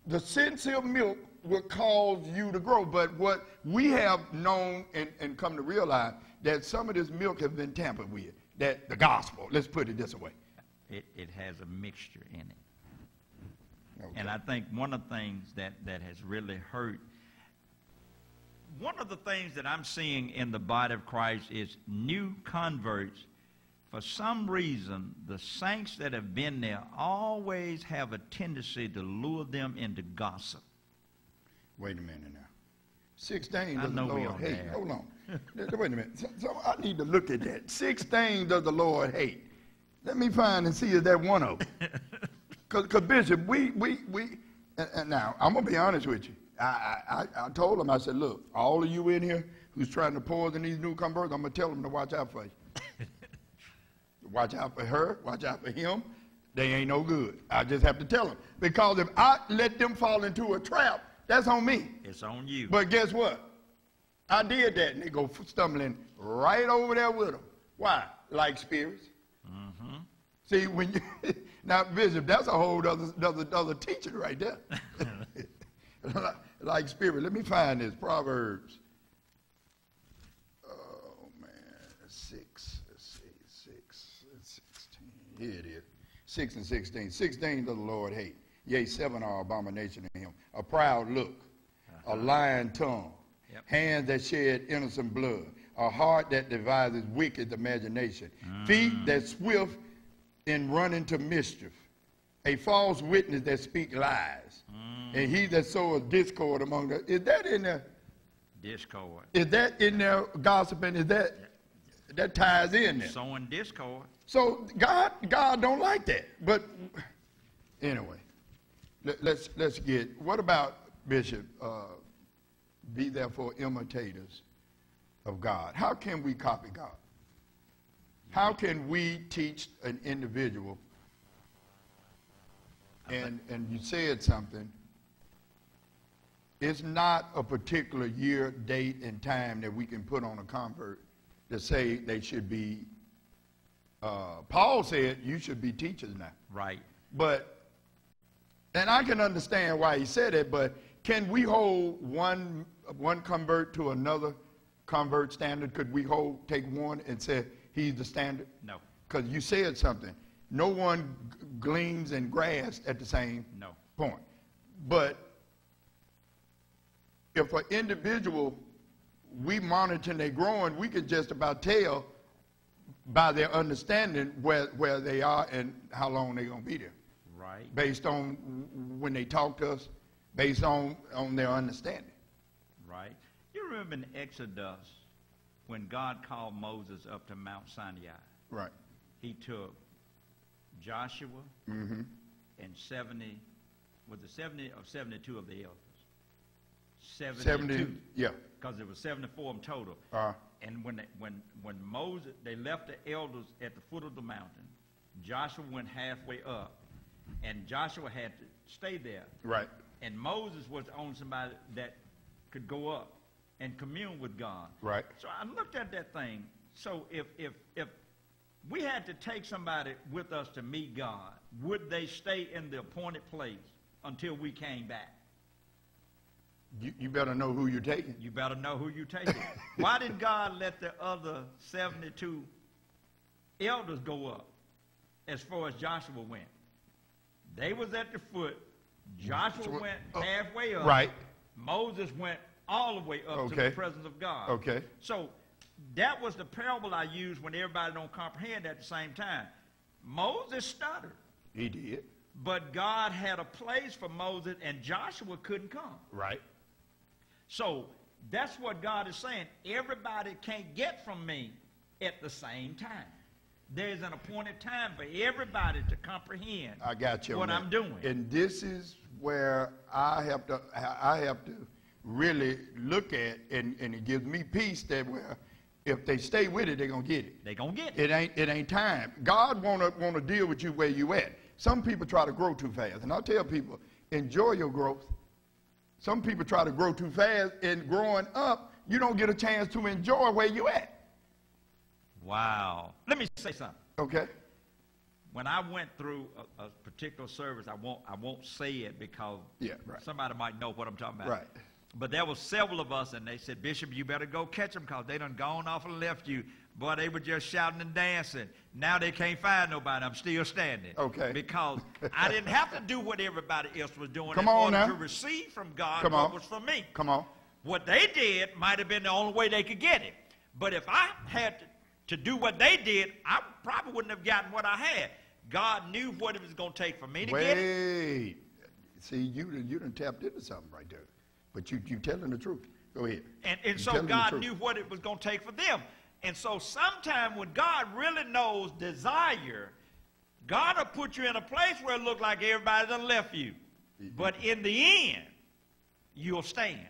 Speaker 1: the sincere milk will cause you to grow. But what we have known and, and come to realize that some of this milk has been tampered with. That the gospel, let's put it this way.
Speaker 2: It, it has a mixture in it.
Speaker 1: Okay.
Speaker 2: And I think one of the things that, that has really hurt, one of the things that I'm seeing in the body of Christ is new converts. For some reason, the saints that have been there always have a tendency to lure them into gossip.
Speaker 1: Wait a minute now. 16
Speaker 2: I
Speaker 1: does the
Speaker 2: know
Speaker 1: Lord
Speaker 2: on
Speaker 1: hate.
Speaker 2: there.
Speaker 1: Hold on. Wait a minute. So, so I need to look at that. 16 does the Lord hate. Let me find and see is that one of them. Because, Bishop, we, we, we, and, and now, I'm going to be honest with you. I, I, I I told him, I said, look, all of you in here who's trying to poison these new converts, I'm going to tell them to watch out for you. watch out for her, watch out for him. They ain't no good. I just have to tell them. Because if I let them fall into a trap, that's on me.
Speaker 2: It's on you.
Speaker 1: But guess what? I did that, and they go stumbling right over there with them. Why? Like spirits. Mm-hmm. See, when you now, Bishop, that's a whole other, other, other teaching right there. like spirit. Let me find this Proverbs. Oh man, six. Let's see, six, sixteen. Here it is. Six and sixteen. Sixteen does the Lord hate. Yea, seven are abomination to him. A proud look, a uh-huh. lying tongue,
Speaker 2: Yep.
Speaker 1: hands that shed innocent blood, a heart that devises wicked imagination, feet mm. that swift in running to mischief, a false witness that speak lies, mm. and he that soweth discord among the. Is that in there?
Speaker 2: Discord.
Speaker 1: Is that in there gossiping? Is that that ties in there?
Speaker 2: Sowing discord.
Speaker 1: So God, God don't like that. But anyway, let, let's let's get. What about Bishop? Uh, be therefore imitators of God. How can we copy God? How can we teach an individual? And and you said something. It's not a particular year, date, and time that we can put on a convert to say they should be uh, Paul said you should be teachers now.
Speaker 2: Right.
Speaker 1: But, and I can understand why he said it, but can we hold one, one convert to another convert standard? Could we hold, take one and say he's the standard?
Speaker 2: No.
Speaker 1: Because you said something. No one gleans and grass at the same
Speaker 2: No.
Speaker 1: point. But if an individual, we monitor and they growing, we can just about tell by their understanding where, where they are and how long they're going to be there
Speaker 2: Right.
Speaker 1: based on when they talk to us, based on, on their understanding.
Speaker 2: Right. You remember in Exodus when God called Moses up to Mount Sinai?
Speaker 1: Right.
Speaker 2: He took Joshua
Speaker 1: Mm-hmm.
Speaker 2: and 70, was it 70 or 72 of the elders? 72.
Speaker 1: 70, yeah.
Speaker 2: Because there was 74 of them total.
Speaker 1: Uh,
Speaker 2: And when, they, when, when Moses, they left the elders at the foot of the mountain, Joshua went halfway up, and Joshua had to stay there.
Speaker 1: right.
Speaker 2: And Moses was the only somebody that could go up and commune with God.
Speaker 1: Right.
Speaker 2: So I looked at that thing. So if, if, if we had to take somebody with us to meet God, would they stay in the appointed place until we came back?
Speaker 1: You, you better know who you're taking.
Speaker 2: You better know who you're taking. Why did God let the other 72 elders go up as far as Joshua went? They was at the foot. Joshua
Speaker 1: So-
Speaker 2: went
Speaker 1: oh,
Speaker 2: halfway up.
Speaker 1: right.
Speaker 2: Moses went all the way up to the presence of God.
Speaker 1: Okay.
Speaker 2: So that was the parable I used when everybody don't comprehend at the same time. Moses stuttered,
Speaker 1: He did.
Speaker 2: but God had a place for Moses, and Joshua couldn't come.
Speaker 1: Right.
Speaker 2: So that's what God is saying. Everybody can't get from me at the same time. There's an appointed time for everybody to comprehend
Speaker 1: I got you.
Speaker 2: what. I'm doing.
Speaker 1: And this is where I have to I have to really look at and, and it gives me peace that where if they stay with it, they're gonna get it.
Speaker 2: They're gonna get it.
Speaker 1: It ain't it ain't time. God wanna wanna deal with you where you at. Some people try to grow too fast. And I tell people, enjoy your growth. Some people try to grow too fast and growing up, you don't get a chance to enjoy where you at.
Speaker 2: Wow. Let me say something.
Speaker 1: Okay?
Speaker 2: When I went through a, a particular service, I won't I won't say it because
Speaker 1: Yeah, right.
Speaker 2: somebody might know what I'm talking about.
Speaker 1: Right.
Speaker 2: But there was several of us, and they said, Bishop, you better go catch them because they done gone off and left you. Boy, they were just shouting and dancing. Now they can't find nobody. I'm still standing.
Speaker 1: Okay.
Speaker 2: Because I didn't have to do what everybody else was doing
Speaker 1: Come
Speaker 2: in
Speaker 1: on
Speaker 2: order
Speaker 1: now.
Speaker 2: to receive from God
Speaker 1: Come
Speaker 2: what
Speaker 1: on.
Speaker 2: was for me.
Speaker 1: Come on.
Speaker 2: What they did might have been the only way they could get it. But if I had to, do what they did, I probably wouldn't have gotten what I had. God knew what it was going to take for me to get it.
Speaker 1: Wait. See, you you done tapped into something right there. But you you telling the truth. Go ahead.
Speaker 2: And, and so God knew what it was going to take for them. And so sometime when God really knows desire, God will put you in a place where it look like everybody done left you. Mm-hmm. But in the end, you'll stand.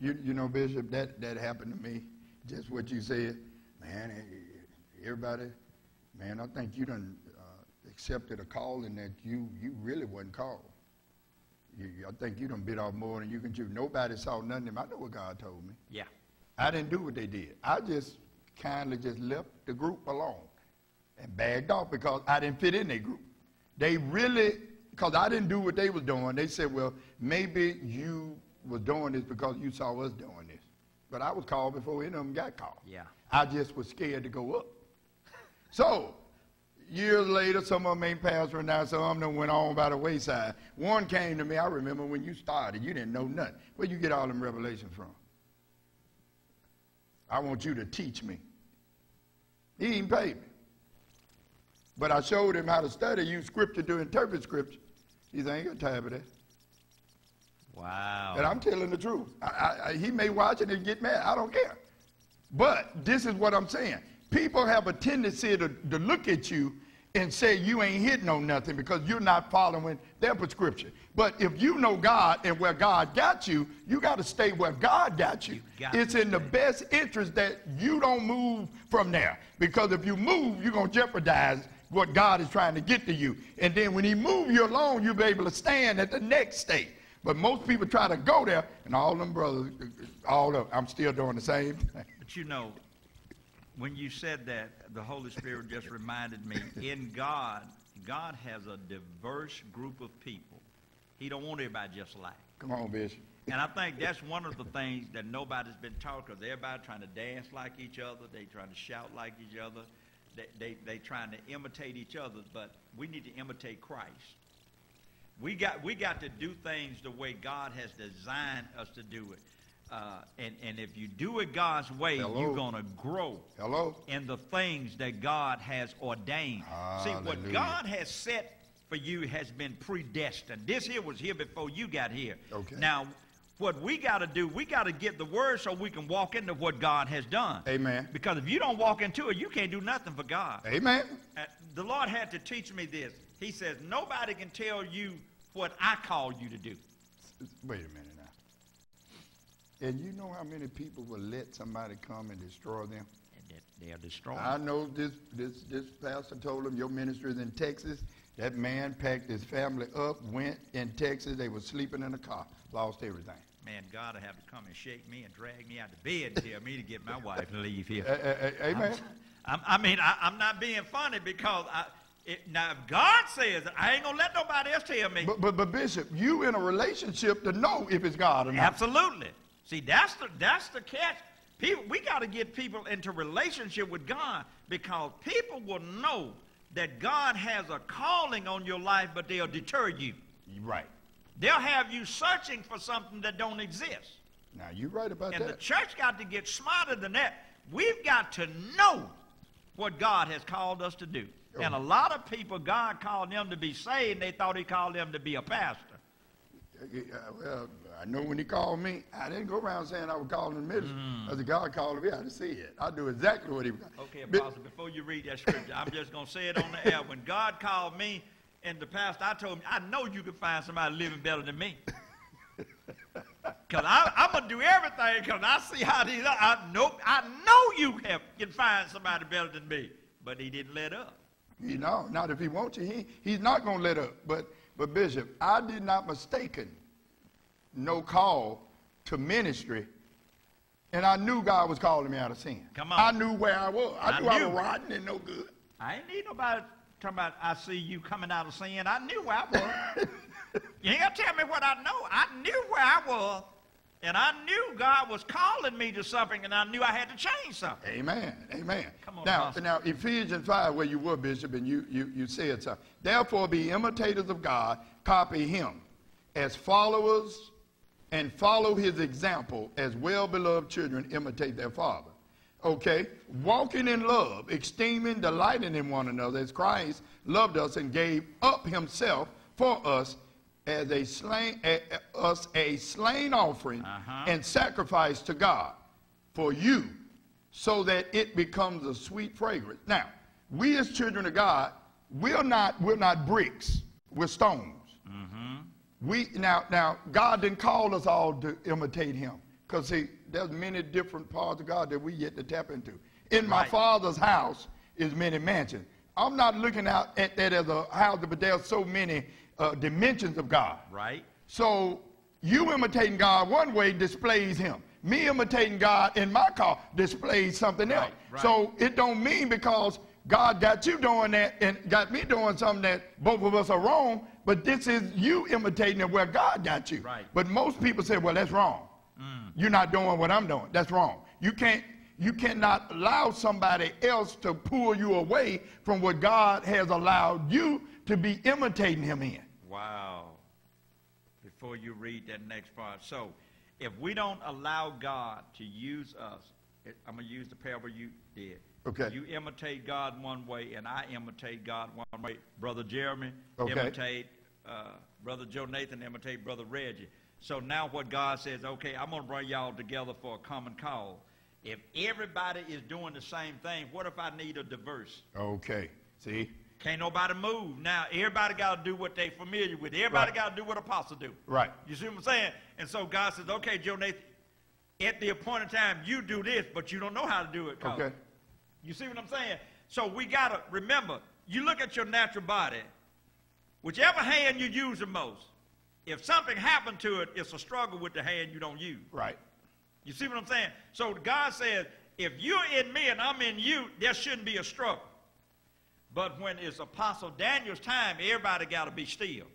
Speaker 1: You, you know, Bishop, that, that happened to me. Just what you said. Man, everybody, man, I think you done uh, accepted a calling that you, you really wasn't called. You, you- I think you done bit off more than you can chew. Nobody saw nothing. of them. I know what God told me.
Speaker 2: Yeah.
Speaker 1: I didn't do what they did. I just kindly just left the group alone and bagged off because I didn't fit in their group. They really, because I didn't do what they was doing, they said, well, maybe you was doing this because you saw us doing this. But I was called before any of them got called.
Speaker 2: Yeah.
Speaker 1: I just was scared to go up. So, years later, some of them ain't pastoring now, some of them went on by the wayside. One came to me, I remember when you started, you didn't know nothing. Where you get all them revelations from? I want you to teach me. He didn't pay me. But I showed him how to study, use scripture to interpret scripture. He said, I ain't got time for that.
Speaker 2: Wow.
Speaker 1: And I'm telling the truth. I, I, I, he may watch it and get mad. I don't care. But this is what I'm saying. People have a tendency to, to look at you and say you ain't hitting on nothing because you're not following their prescription. But if you know God and where God got you, you got to stay where God got you.
Speaker 2: You got
Speaker 1: it's in the best interest that you don't move from there. Because if you move, you're going to jeopardize what God is trying to get to you. And then when he move you along, you'll be able to stand at the next state. But most people try to go there, and all them brothers, all of I'm still doing the same thing.
Speaker 2: But you know, when you said that, the Holy Spirit just reminded me, in God, God has a diverse group of people. He don't want everybody just alike.
Speaker 1: Come on, Bishop.
Speaker 2: And I think that's one of the things that nobody's been taught because everybody trying to dance like each other. They trying to shout like each other. They, they, they trying to imitate each other, but we need to imitate Christ. We got, we got to do things the way God has designed us to do it. Uh, and, and if you do it God's way,
Speaker 1: Hello?
Speaker 2: you're going to grow
Speaker 1: Hello?
Speaker 2: in the things that God has ordained. See, what God has set for you has been predestined. This here was here before you got here.
Speaker 1: Okay.
Speaker 2: Now, what we got to do, we got to get the word so we can walk into what God has done.
Speaker 1: Amen.
Speaker 2: Because if you don't walk into it, you can't do nothing for God.
Speaker 1: Amen.
Speaker 2: Uh, the Lord had to teach me this. He says, nobody can tell you what I called you to do.
Speaker 1: Wait a minute. And you know how many people will let somebody come and destroy them?
Speaker 2: And they- they are destroyed.
Speaker 1: I know this, this, this pastor told him your ministry is in Texas. That man packed his family up, went in Texas. They were sleeping in a car, lost everything.
Speaker 2: Man, God will have to come and shake me and drag me out of bed and tell me to get my wife to leave here.
Speaker 1: A- a- a- amen.
Speaker 2: I'm, I mean, I, I'm not being funny because I, It, now, if God says it, I ain't going to let nobody else tell me.
Speaker 1: But, but, but Bishop, you in a relationship to know if it's God or not.
Speaker 2: Absolutely. See, that's the, that's the catch. People, we got to get people into relationship with God because people will know that God has a calling on your life, but they'll deter you.
Speaker 1: Right.
Speaker 2: They'll have you searching for something that don't exist.
Speaker 1: Now, you're right about that.
Speaker 2: And the church got to get smarter than that. We've got to know what God has called us to do. And oh. a lot of people, God called them to be saved, and they thought he called them to be a pastor.
Speaker 1: Uh, well, I know when he called me, I didn't go around saying I was calling him minister. I said, God called me, I just see it. I do exactly what he was.
Speaker 2: Okay,
Speaker 1: But-
Speaker 2: before you read that scripture, I'm just going to say it on the air. When God called me and the pastor, I told him, I know you can find somebody living better than me. Because I'm going to do everything because I see how these are. I know, I know you have, can find somebody better than me. But he didn't let up.
Speaker 1: You know, not if he wants to. He, he's not going to let up. But, but Bishop, I did not mistaken no call to ministry. And I knew God was calling me out of sin.
Speaker 2: Come on.
Speaker 1: I knew where I was. I,
Speaker 2: I
Speaker 1: knew I
Speaker 2: knew.
Speaker 1: was rotten and no good.
Speaker 2: I ain't need nobody talking about I see you coming out of sin. I knew where I was. you ain't to tell me what I know. I knew where I was. And I knew God was calling me to something, and I knew I had to change something.
Speaker 1: Amen. Amen.
Speaker 2: Come on,
Speaker 1: now,
Speaker 2: Apostle.
Speaker 1: now Ephesians 5, where you were, Bishop, and you, you, you said something. Therefore, be imitators of God, copy him as followers, and follow his example as well beloved children imitate their father. Okay? Walking in love, esteeming, delighting in one another as Christ loved us and gave up himself for us as a slain, a, a- us a slain offering
Speaker 2: Uh-huh.
Speaker 1: and sacrifice to God for you so that it becomes a sweet fragrance. Now, we as children of God, we're not, we're not bricks, we're stones. We now now God didn't call us all to imitate him. Because see, there's many different parts of God that we yet to tap into. In my
Speaker 2: Right.
Speaker 1: father's house is many mansions. I'm not looking out at that as a house, but there's so many uh, dimensions of God.
Speaker 2: Right?
Speaker 1: So you imitating God one way displays him. Me imitating God in my car displays something else.
Speaker 2: Right, right.
Speaker 1: So it don't mean because God got you doing that and got me doing something that both of us are wrong, but this is you imitating it where God got you.
Speaker 2: Right.
Speaker 1: But most people say, well, that's wrong. You're not doing what I'm doing. That's wrong. You can't you cannot allow somebody else to pull you away from what God has allowed you to be imitating him in.
Speaker 2: Wow. Before you read that next part. So, if we don't allow God to use us, I'm going to use the parable you did.
Speaker 1: Okay.
Speaker 2: You imitate God one way, and I imitate God one way. Brother Jeremy
Speaker 1: Okay.
Speaker 2: imitate uh, Brother Joe Nathan imitate Brother Reggie. So now what God says, okay, I'm going to bring y'all together for a common call. If everybody is doing the same thing, what if I need a diverse?
Speaker 1: Okay. See?
Speaker 2: Can't nobody move. Now, everybody got to do what they familiar with. Everybody
Speaker 1: Right.
Speaker 2: got to do what apostle do.
Speaker 1: Right.
Speaker 2: You see what I'm saying? And so God says, okay, Joe Nathan, at the appointed time, you do this, but you don't know how to do it. 'cause-
Speaker 1: Okay.
Speaker 2: You see what I'm saying? So we got to remember, you look at your natural body, whichever hand you use the most, if something happened to it, it's a struggle with the hand you don't use.
Speaker 1: Right.
Speaker 2: You see what I'm saying? So God says, if you're in me and I'm in you, there shouldn't be a struggle. But when it's Apostle Daniels' time, everybody got to be still.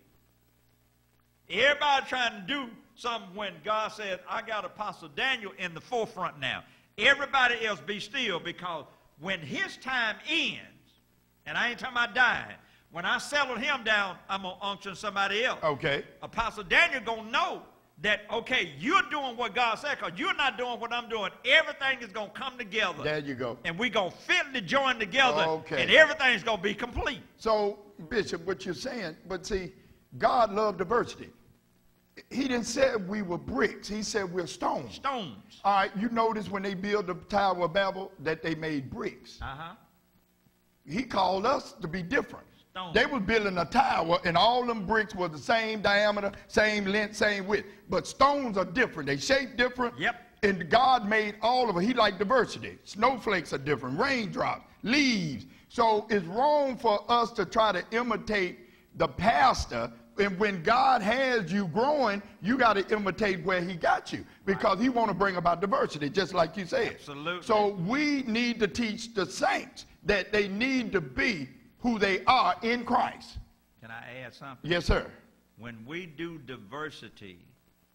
Speaker 2: Everybody trying to do something when God says, I got Apostle Daniels in the forefront now. Everybody else be still because when his time ends, and I ain't talking about dying, when I settle him down, I'm going to unction somebody else.
Speaker 1: Okay.
Speaker 2: Apostle Daniels gonna know that okay, you're doing what God said, because you're not doing what I'm doing. Everything is gonna come together,
Speaker 1: There you go.
Speaker 2: and we're gonna fitly join together,
Speaker 1: Okay.
Speaker 2: and everything's gonna be complete.
Speaker 1: So, Bishop, what you're saying, but see, God loved diversity. He didn't say we were bricks. He said we're stones.
Speaker 2: Stones.
Speaker 1: All right, you notice when they built the Tower of Babel that they made bricks.
Speaker 2: Uh huh.
Speaker 1: He called us to be different.
Speaker 2: Stones.
Speaker 1: They was building a tower, and all them bricks were the same diameter, same length, same width. But stones are different. They shape different.
Speaker 2: Yep.
Speaker 1: And God made all of it. He liked diversity. Snowflakes are different, raindrops, leaves. So it's wrong for us to try to imitate the pastor. And when God has you growing, you got to imitate where he got you because he want to bring about diversity, just like you said.
Speaker 2: Absolutely.
Speaker 1: So we need to teach the saints that they need to be who they are in Christ.
Speaker 2: Can I add something?
Speaker 1: Yes, sir.
Speaker 2: When we do diversity,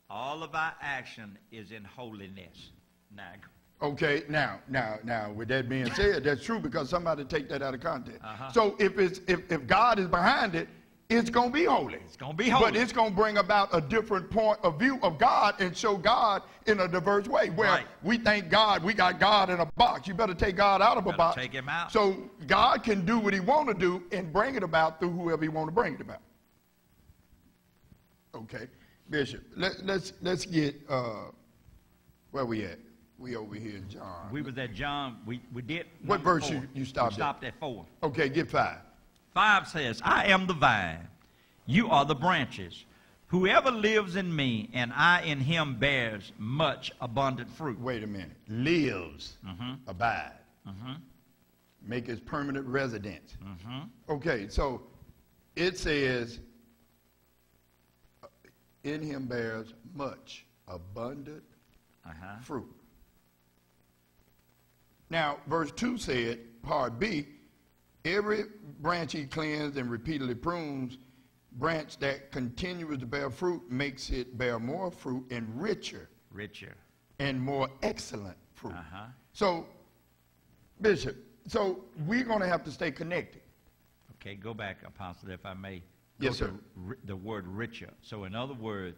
Speaker 2: all of our action is in holiness. Now,
Speaker 1: Okay, now, now, now, with that being said, that's true because somebody take that out of context.
Speaker 2: Uh-huh.
Speaker 1: So if it's if, if God is behind it, it's gonna be holy.
Speaker 2: It's gonna be holy.
Speaker 1: But it's gonna bring about a different point of view of God and show God in a diverse way. Where
Speaker 2: Right.
Speaker 1: we think God, we got God in a box. You better take God out of a box.
Speaker 2: take him out.
Speaker 1: So God can do what he wanna do and bring it about through whoever he wanna bring it about. Okay. Bishop, let, let's let's get uh where we at? We over here in John.
Speaker 2: we was at John. We we did.
Speaker 1: What verse
Speaker 2: four.
Speaker 1: you- you stopped
Speaker 2: We
Speaker 1: at?
Speaker 2: stopped at four.
Speaker 1: Okay, get five.
Speaker 2: Five says, I am the vine, you are the branches. Whoever lives in me and I in him bears much abundant fruit.
Speaker 1: Wait a minute. Lives,
Speaker 2: Mhm.
Speaker 1: abide,
Speaker 2: Mhm.
Speaker 1: make his permanent residence.
Speaker 2: Mhm.
Speaker 1: Okay, so it says, in him bears much abundant
Speaker 2: Uh-huh.
Speaker 1: fruit. Now, verse 2 said, part B, every branch he cleans and repeatedly prunes, branch that continues to bear fruit makes it bear more fruit and richer
Speaker 2: Richer.
Speaker 1: and more excellent fruit.
Speaker 2: Uh-huh.
Speaker 1: So, Bishop, so we're going to have to stay connected.
Speaker 2: Okay, go back, Apostle, if I may.
Speaker 1: Yes, sir.
Speaker 2: The word richer. So, in other words,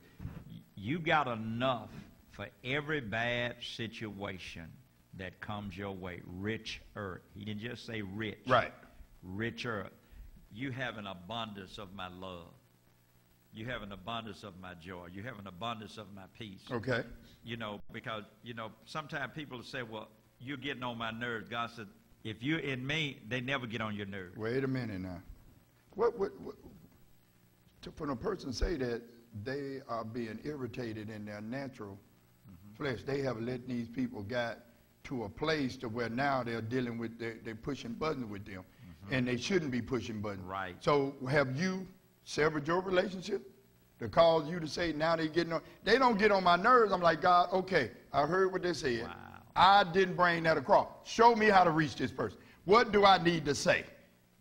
Speaker 2: y- you got enough for every bad situation that comes your way. Rich earth. He didn't just say rich.
Speaker 1: Right.
Speaker 2: Rich earth. You have an abundance of my love. You have an abundance of my joy. You have an abundance of my peace.
Speaker 1: Okay.
Speaker 2: You know, because, you know, sometimes people say, well, you're getting on my nerves. God said, if you're in me, they never get on your nerves.
Speaker 1: Wait a minute now. What, what, what, to, when a person say that, they are being irritated in their natural mm-hmm. flesh. They have let these people got to a place to where now they're dealing with, they're, they're pushing buttons with them. And they shouldn't be pushing buttons.
Speaker 2: Right.
Speaker 1: So have you severed your relationship to cause you to say now they getting on, they don't get on my nerves. I'm like, God, okay, I heard what they said.
Speaker 2: Wow.
Speaker 1: I didn't bring that across. Show me how to reach this person. What do I need to say?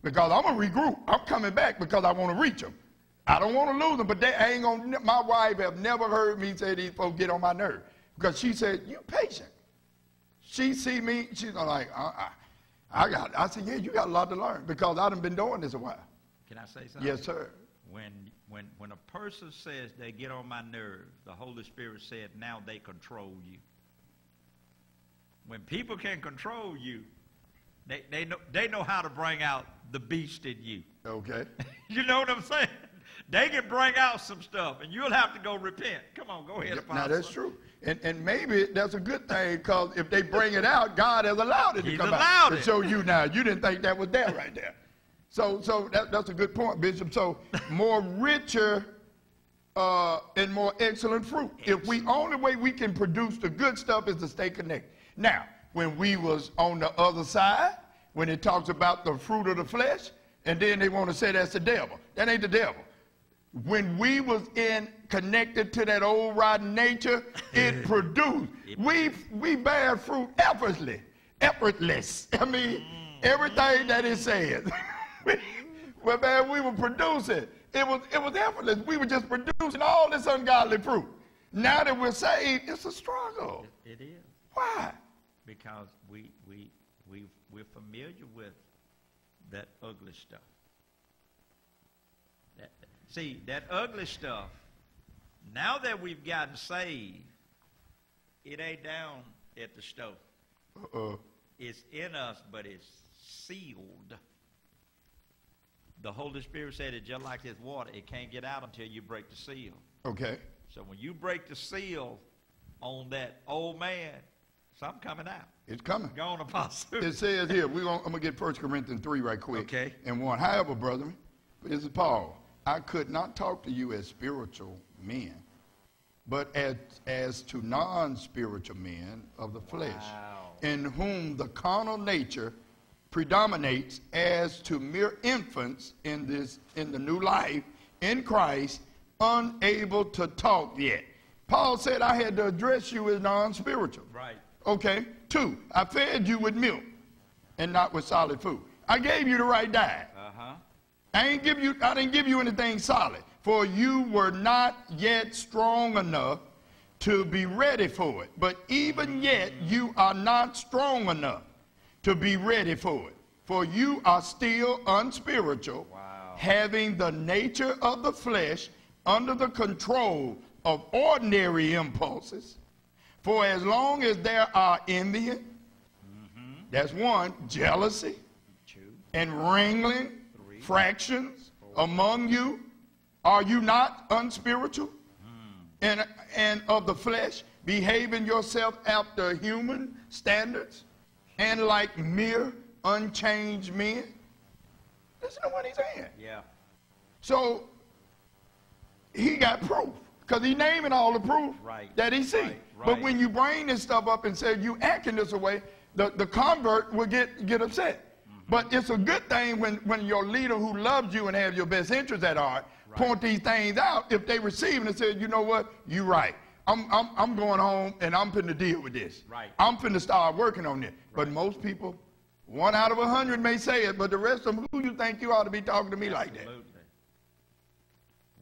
Speaker 1: Because I'm gonna regroup. I'm coming back because I want to reach them. I don't want to lose them, but they ain't gonna. My wife have never heard me say these folks get on my nerve because she said you patient. She see me, she's like, uh, uh, I got. I said, yeah, you got a lot to learn because I done been doing this a while.
Speaker 2: Can I say something?
Speaker 1: Yes, sir.
Speaker 2: When, when, when a person says they get on my nerves, the Holy Spirit said, now they control you. When people can control you, they, they, know, they know how to bring out the beast in you.
Speaker 1: Okay.
Speaker 2: you know what I'm saying? They can bring out some stuff, and you'll have to go repent. Come on, go ahead,
Speaker 1: Yep, now that's true, and and maybe that's a good thing because if they bring it out, God has allowed it to come
Speaker 2: allowed
Speaker 1: out to show you now. You didn't think that was there right there, so so that, that's a good point, Bishop. So more richer uh, and more excellent fruit. If we only way we can produce the good stuff is to stay connected. Now, when we was on the other side, when it talks about the fruit of the flesh, and then they want to say that's the devil. That ain't the devil. When we was in connected to that old rotten nature, it produced. We we bear fruit effortlessly, effortless. I mean, mm. everything that it says. well, man, we were producing. It was it was effortless. We were just producing all this ungodly fruit. Now that we're saved, it's a struggle.
Speaker 2: It is.
Speaker 1: Why?
Speaker 2: Because we, we, we, we're familiar with that ugly stuff. That, see, that ugly stuff, now that we've gotten saved, it ain't down at the stove.
Speaker 1: Uh,
Speaker 2: It's in us, but it's sealed. The Holy Spirit said it just like this water. It can't get out until you break the seal.
Speaker 1: okay.
Speaker 2: So when you break the seal on that old man, something coming out.
Speaker 1: It's coming.
Speaker 2: Go on, Apostle.
Speaker 1: It says here, we're gonna, I'm going to get 1 Corinthians 3 right quick.
Speaker 2: Okay.
Speaker 1: And 1. However, brethren, this is Paul. I could not talk to you as spiritual men, but as, as to non spiritual men of the flesh,
Speaker 2: Wow.
Speaker 1: in whom the carnal nature predominates as to mere infants in, this, in the new life in Christ, unable to talk yet. Paul said, I had to address you as non spiritual.
Speaker 2: Right.
Speaker 1: Okay. Two, I fed you with milk and not with solid food. I gave you the right diet.
Speaker 2: Uh-huh.
Speaker 1: I ain't give you I didn't give you anything solid. For you were not yet strong enough to be ready for it. But even yet you are not strong enough to be ready for it. For you are still unspiritual,
Speaker 2: Wow.
Speaker 1: having the nature of the flesh under the control of ordinary impulses. For as long as there are envy, mm-hmm. that's one, jealousy,
Speaker 2: Two.
Speaker 1: and wrangling, fractions among you, are you not unspiritual? And, and of the flesh, behaving yourself after human standards, and like mere unchanged men? Listen to what he's saying.
Speaker 2: Yeah.
Speaker 1: So he got proof because he naming all the proof
Speaker 2: Right.
Speaker 1: that he see.
Speaker 2: Right.
Speaker 1: But when you bring this stuff up and say you acting this way, the, the convert will get, get upset.
Speaker 2: Mm-hmm.
Speaker 1: But it's a good thing when, when your leader who loves you and have your best interest at heart point these things out. If they receive it and say, you know what, you're right. I'm, I'm, I'm going home and I'm finna deal with this.
Speaker 2: Right.
Speaker 1: I'm finna start working on this. But most people, one out of a hundred may say it, but the rest of them, who you think you ought to be talking to me like that?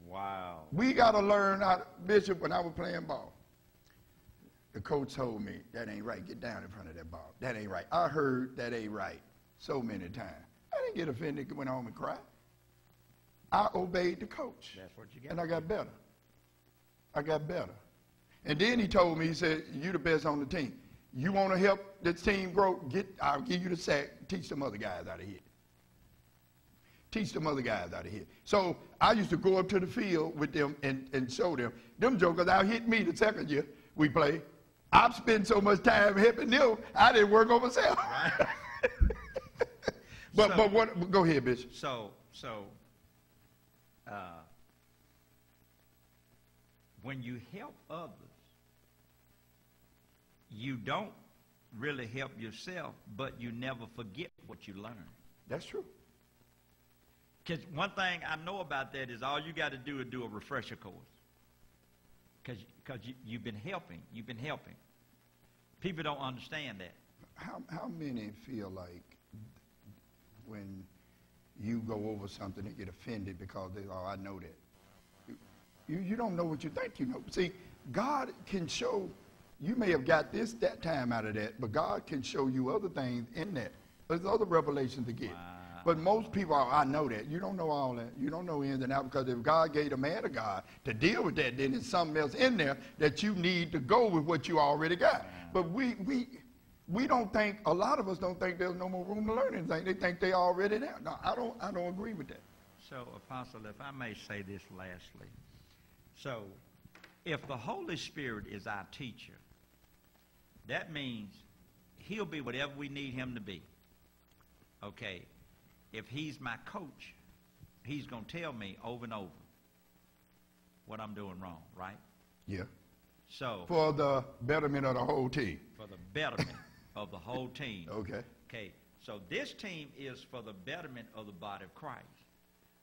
Speaker 2: Wow.
Speaker 1: We got to learn how, to, Bishop, when I was playing ball, the coach told me, that ain't right. Get down in front of that ball. That ain't right. I heard that ain't right so many times. I didn't get offended, went home and cried. I obeyed the coach.
Speaker 2: That's what you.
Speaker 1: And I got better. I got better. And then he told me, he said, you the best on the team. You want to help this team grow? Get, I'll give you the sack. Teach some other guys out of here. Teach some other guys out of here. So I used to go up to the field with them and, and show them. Them jokers out hit me the second year we played. I've spent so much time helping them, I didn't work on myself. but,
Speaker 2: So-
Speaker 1: but what, go ahead, Bishop.
Speaker 2: So, so, uh, when you help others, you don't really help yourself, but you never forget what you learned.
Speaker 1: That's true.
Speaker 2: Because one thing I know about that is all you got to do is do a refresher course. Because you, you've been helping. You've been helping. People don't understand that.
Speaker 1: How, how many feel like when you go over something, and get offended because they, oh, I know that. You, you don't know what you think you know. See, God can show, you may have got this, that time out of that, but God can show you other things in that. There's other revelations to get. But most people are, I know that. You don't know all that. You don't know in and out because if God gave a man of God to deal with that, then there's something else in there that you need to go with what you already got. But we, we, we don't think, a lot of us don't think there's no more room to learn anything. They think they already there. No, I don't, I don't agree with that.
Speaker 2: So, Apostle, if I may say this lastly. So, if the Holy Spirit is our teacher, that means he'll be whatever we need him to be. Okay. If he's my coach, he's going to tell me over and over what I'm doing wrong, right?
Speaker 1: Yeah.
Speaker 2: So,
Speaker 1: For the betterment of the whole team.
Speaker 2: for the betterment of the whole team.
Speaker 1: Okay.
Speaker 2: Okay, so this team is for the betterment of the body of Christ.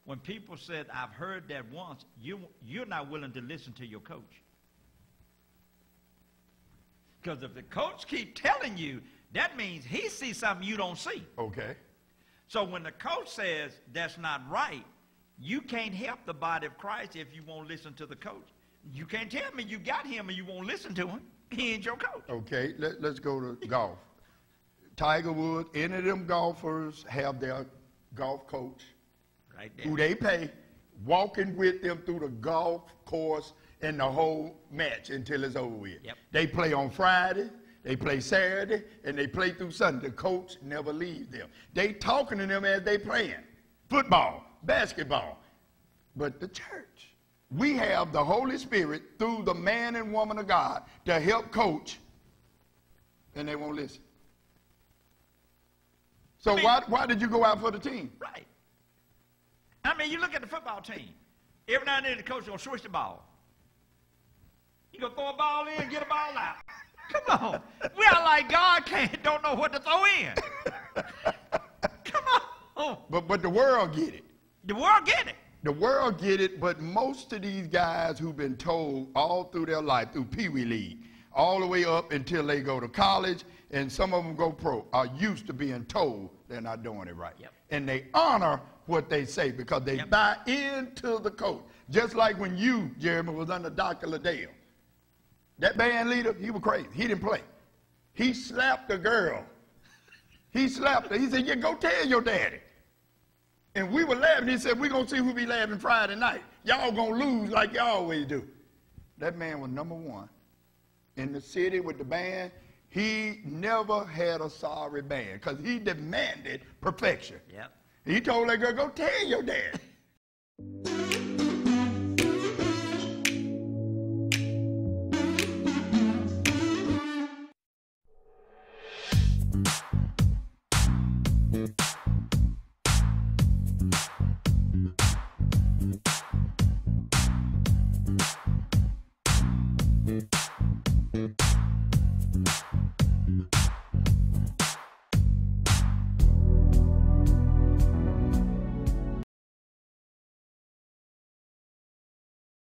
Speaker 2: When people said, I've heard that once, you, you're not willing to listen to your coach. Because if the coach keep telling you, that means he sees something you don't see.
Speaker 1: Okay.
Speaker 2: So when the coach says that's not right, you can't help the body of Christ if you won't listen to the coach. You can't tell me you got him and you won't listen to him. He ain't your coach.
Speaker 1: Okay, let, let's go to golf. Tiger Woods, any of them golfers have their golf coach
Speaker 2: Right
Speaker 1: who they pay, walking with them through the golf course and the whole match until it's over with.
Speaker 2: Yep.
Speaker 1: They play on Friday, they play Saturday, and they play through Sunday. The coach never leaves them. They talking to them as they playing. Football, basketball. But the church, we have the Holy Spirit through the man and woman of God to help coach, and they won't listen. So
Speaker 2: I mean-
Speaker 1: why, why did you go out for the team?
Speaker 2: Right. I mean, you look at the football team. Every now and then the coach will switch the ball. You gonna throw a ball in, get a ball out. Come on. We are like God can't don't know what to throw in. Come on.
Speaker 1: But, but the world get it.
Speaker 2: The world get it.
Speaker 1: The world get it, but most of these guys who've been told all through their life, through Pee Wee League, all the way up until they go to college, and some of them go pro, are used to being told they're not doing it right.
Speaker 2: Yep.
Speaker 1: And they honor what they say because they
Speaker 2: Yep.
Speaker 1: buy into the coach. Just like when you, Jeremy, was under Dr. Liddell. That band leader, he was crazy. He didn't play. He slapped a girl. He slapped her. He said, yeah, go tell your daddy. And we were laughing. He said, we're going to see who be laughing Friday night. Y'all going to lose like y'all always do. That man was number one in the city with the band. He never had a sorry band because he demanded perfection.
Speaker 2: Yep.
Speaker 1: He told that girl, go tell your dad.